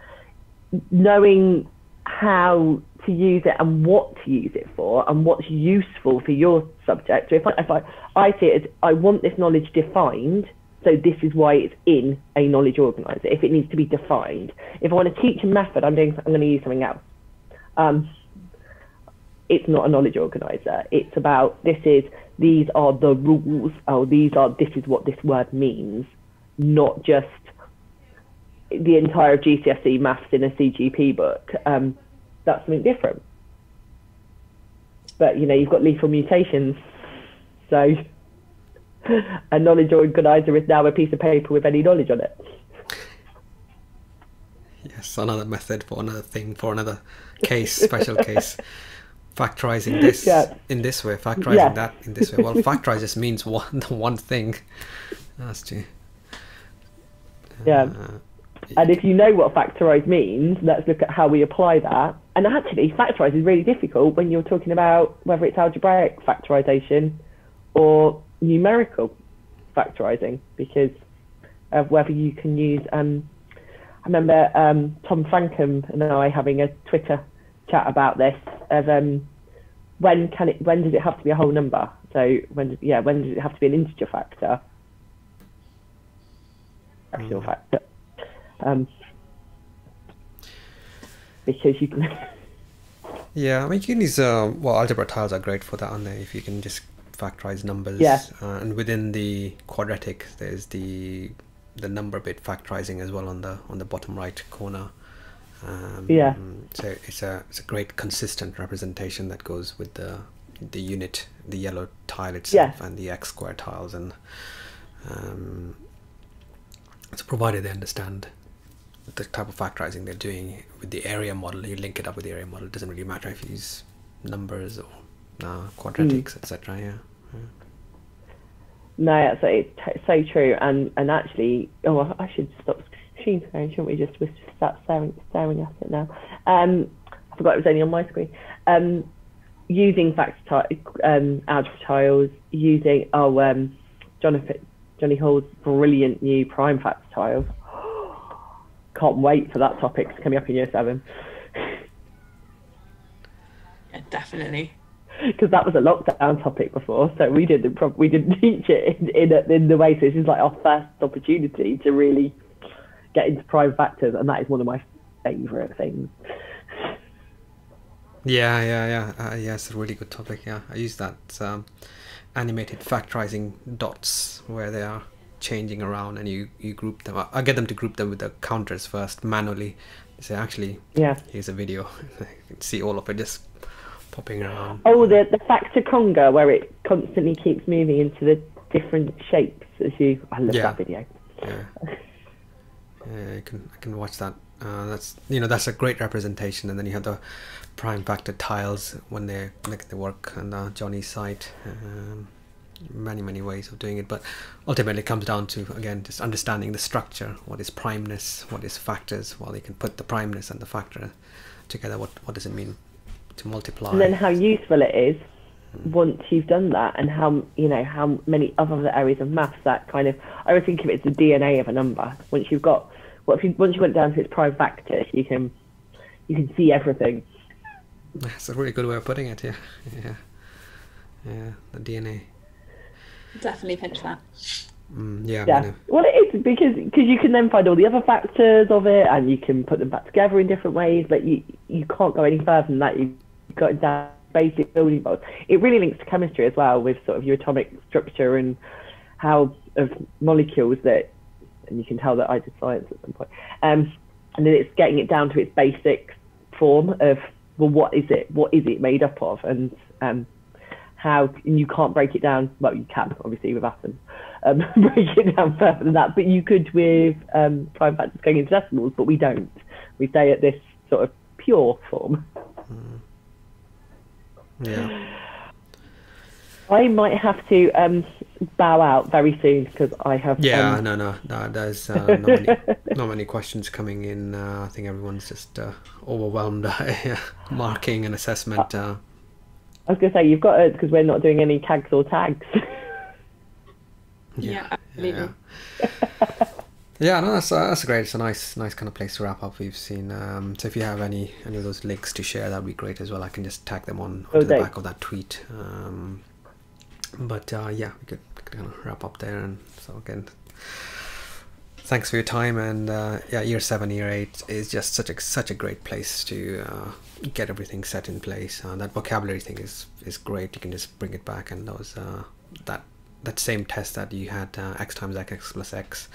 knowing how to use it and what to use it for and what's useful for your subject. So if I, if I, I see it as I want this knowledge defined, so this is why it's in a knowledge organizer. If it needs to be defined, if I want to teach a method, I'm doing I'm going to use something else. Um, it's not a knowledge organizer. It's about this is these are the rules. Oh, these are this is what this word means, not just the entire GCSE maths in a CGP book. Um, that's something different. But you know, you've got lethal mutations, so a knowledge organizer is now a piece of paper with any knowledge on it. yes, another method for another thing for another case, special case. Factorizing this Yeah. in this way, factorizing Yeah. that in this way. Well, factorize just means one the one thing. That's to Yeah. uh, And if you know what factorize means, let's look at how we apply that. And actually, factorize is really difficult when you're talking about whether it's algebraic factorization or numerical factorizing, because of whether you can use. Um, I remember um, Tom Francome and I having a Twitter chat about this of um, when can it when does it have to be a whole number? So when yeah when does it have to be an integer factor? Fractional factor. Um, because you can Yeah, I mean, you can use, uh, well, algebra tiles are great for that, aren't they? If you can just factorize numbers. Yeah. Uh, and within the quadratic, there's the the number bit factorizing as well on the on the bottom right corner. Um, Yeah. So it's a it's a great consistent representation that goes with the the unit, the yellow tile itself, and the x square tiles, and um, so provided they understand the type of factorizing they're doing with the area model, you link it up with the area model. It doesn't really matter if you use numbers or uh, quadratics, etc. Yeah. yeah. No, that's it's t- so true. And and actually, oh, I should stop sharing, shouldn't we? Just we just start staring staring at it now. Um, I forgot it was only on my screen. Um, using factor um, algebra tiles, using oh um, Jonathan Johnny Hall's brilliant new prime factor tiles. Can't wait for that topic to coming up in year seven Yeah, definitely. because that was a lockdown topic before, so we didn't we didn't teach it in in, in the way. So this is like our first opportunity to really get into prime factors, and that is one of my favourite things. Yeah, yeah, yeah. Uh, yeah, it's a really good topic. Yeah, I use that um, animated factorizing dots where they are changing around, and you you group them. I, I get them to group them with the counters first manually. Say, actually, Yeah. here's a video. you can see all of it just popping around. Oh, the the factor conga where it constantly keeps moving into the different shapes as you. I love Yeah. that video. yeah I can I can watch that. Uh, that's you know that's a great representation, and then you have the prime factor tiles when they make the work on uh, Johnny's site. Um, many many ways of doing it, but ultimately it comes down to again just understanding the structure. What is primeness? What is factors? Well, you can put the primeness and the factor together. What what does it mean to multiply? and then how useful it is once you've done that and how you know how many other areas of maths that kind of I always think of it as the DNA of a number once you've got what if you once you went down to its prime factor you can you can see everything That's a really good way of putting it. Yeah, yeah, yeah. The DNA. Definitely pinch that. Mm, yeah, yeah well it is because because you can then find all the other factors of it and you can put them back together in different ways but you you can't go any further than that you've got down basic building blocks. It really links to chemistry as well with sort of your atomic structure and how of molecules that and you can tell that I did science at some point. Um and then it's getting it down to its basic form of well what is it? What is it made up of? And um how and you can't break it down well you can obviously with atoms um, break it down further than that. But you could with um, prime factors going into decimals but we don't. We stay at this sort of pure form yeah. I might have to um, bow out very soon because I have Yeah, um, no, no, no. There's uh, not many, not many questions coming in. Uh, I think everyone's just uh, overwhelmed by marking and assessment. Uh, I was going to say you've got it because we're not doing any tags or tags Yeah, absolutely. yeah. yeah, no, that's uh, that's great. It's a nice, nice kind of place to wrap up. We've seen. Um, so if you have any any of those links to share, that'd be great as well. I can just tag them on onto the back of that tweet. Um, but uh, yeah, we could kind of wrap up there. And so again, thanks for your time. And uh, yeah, year seven, year eight is just such a such a great place to uh, get everything set in place. Uh, that vocabulary thing is is great. You can just bring it back, and those uh, that that same test that you had uh, x times x, x plus x.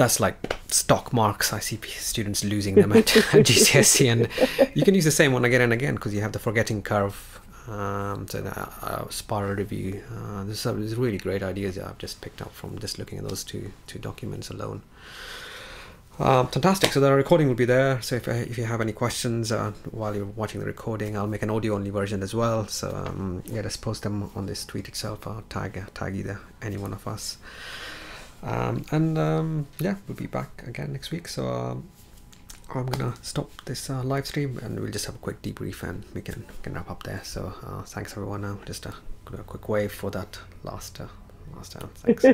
That's like stock marks. I see students losing them at GCSE, and you can use the same one again and again because you have the forgetting curve. Um, so the uh, spiral review. Uh, there's some there's really great ideas that I've just picked up from just looking at those two two documents alone. Um, fantastic. So the recording will be there. So if, if you have any questions uh, while you're watching the recording, I'll make an audio only version as well. So um, yeah, just post them on this tweet itself or tag tag either any one of us. Um, and um, yeah, we'll be back again next week. So um, I'm gonna stop this uh, live stream and we'll just have a quick debrief and we can can wrap up there. So uh, thanks everyone. Just a, a quick wave for that last uh, last time. Thanks.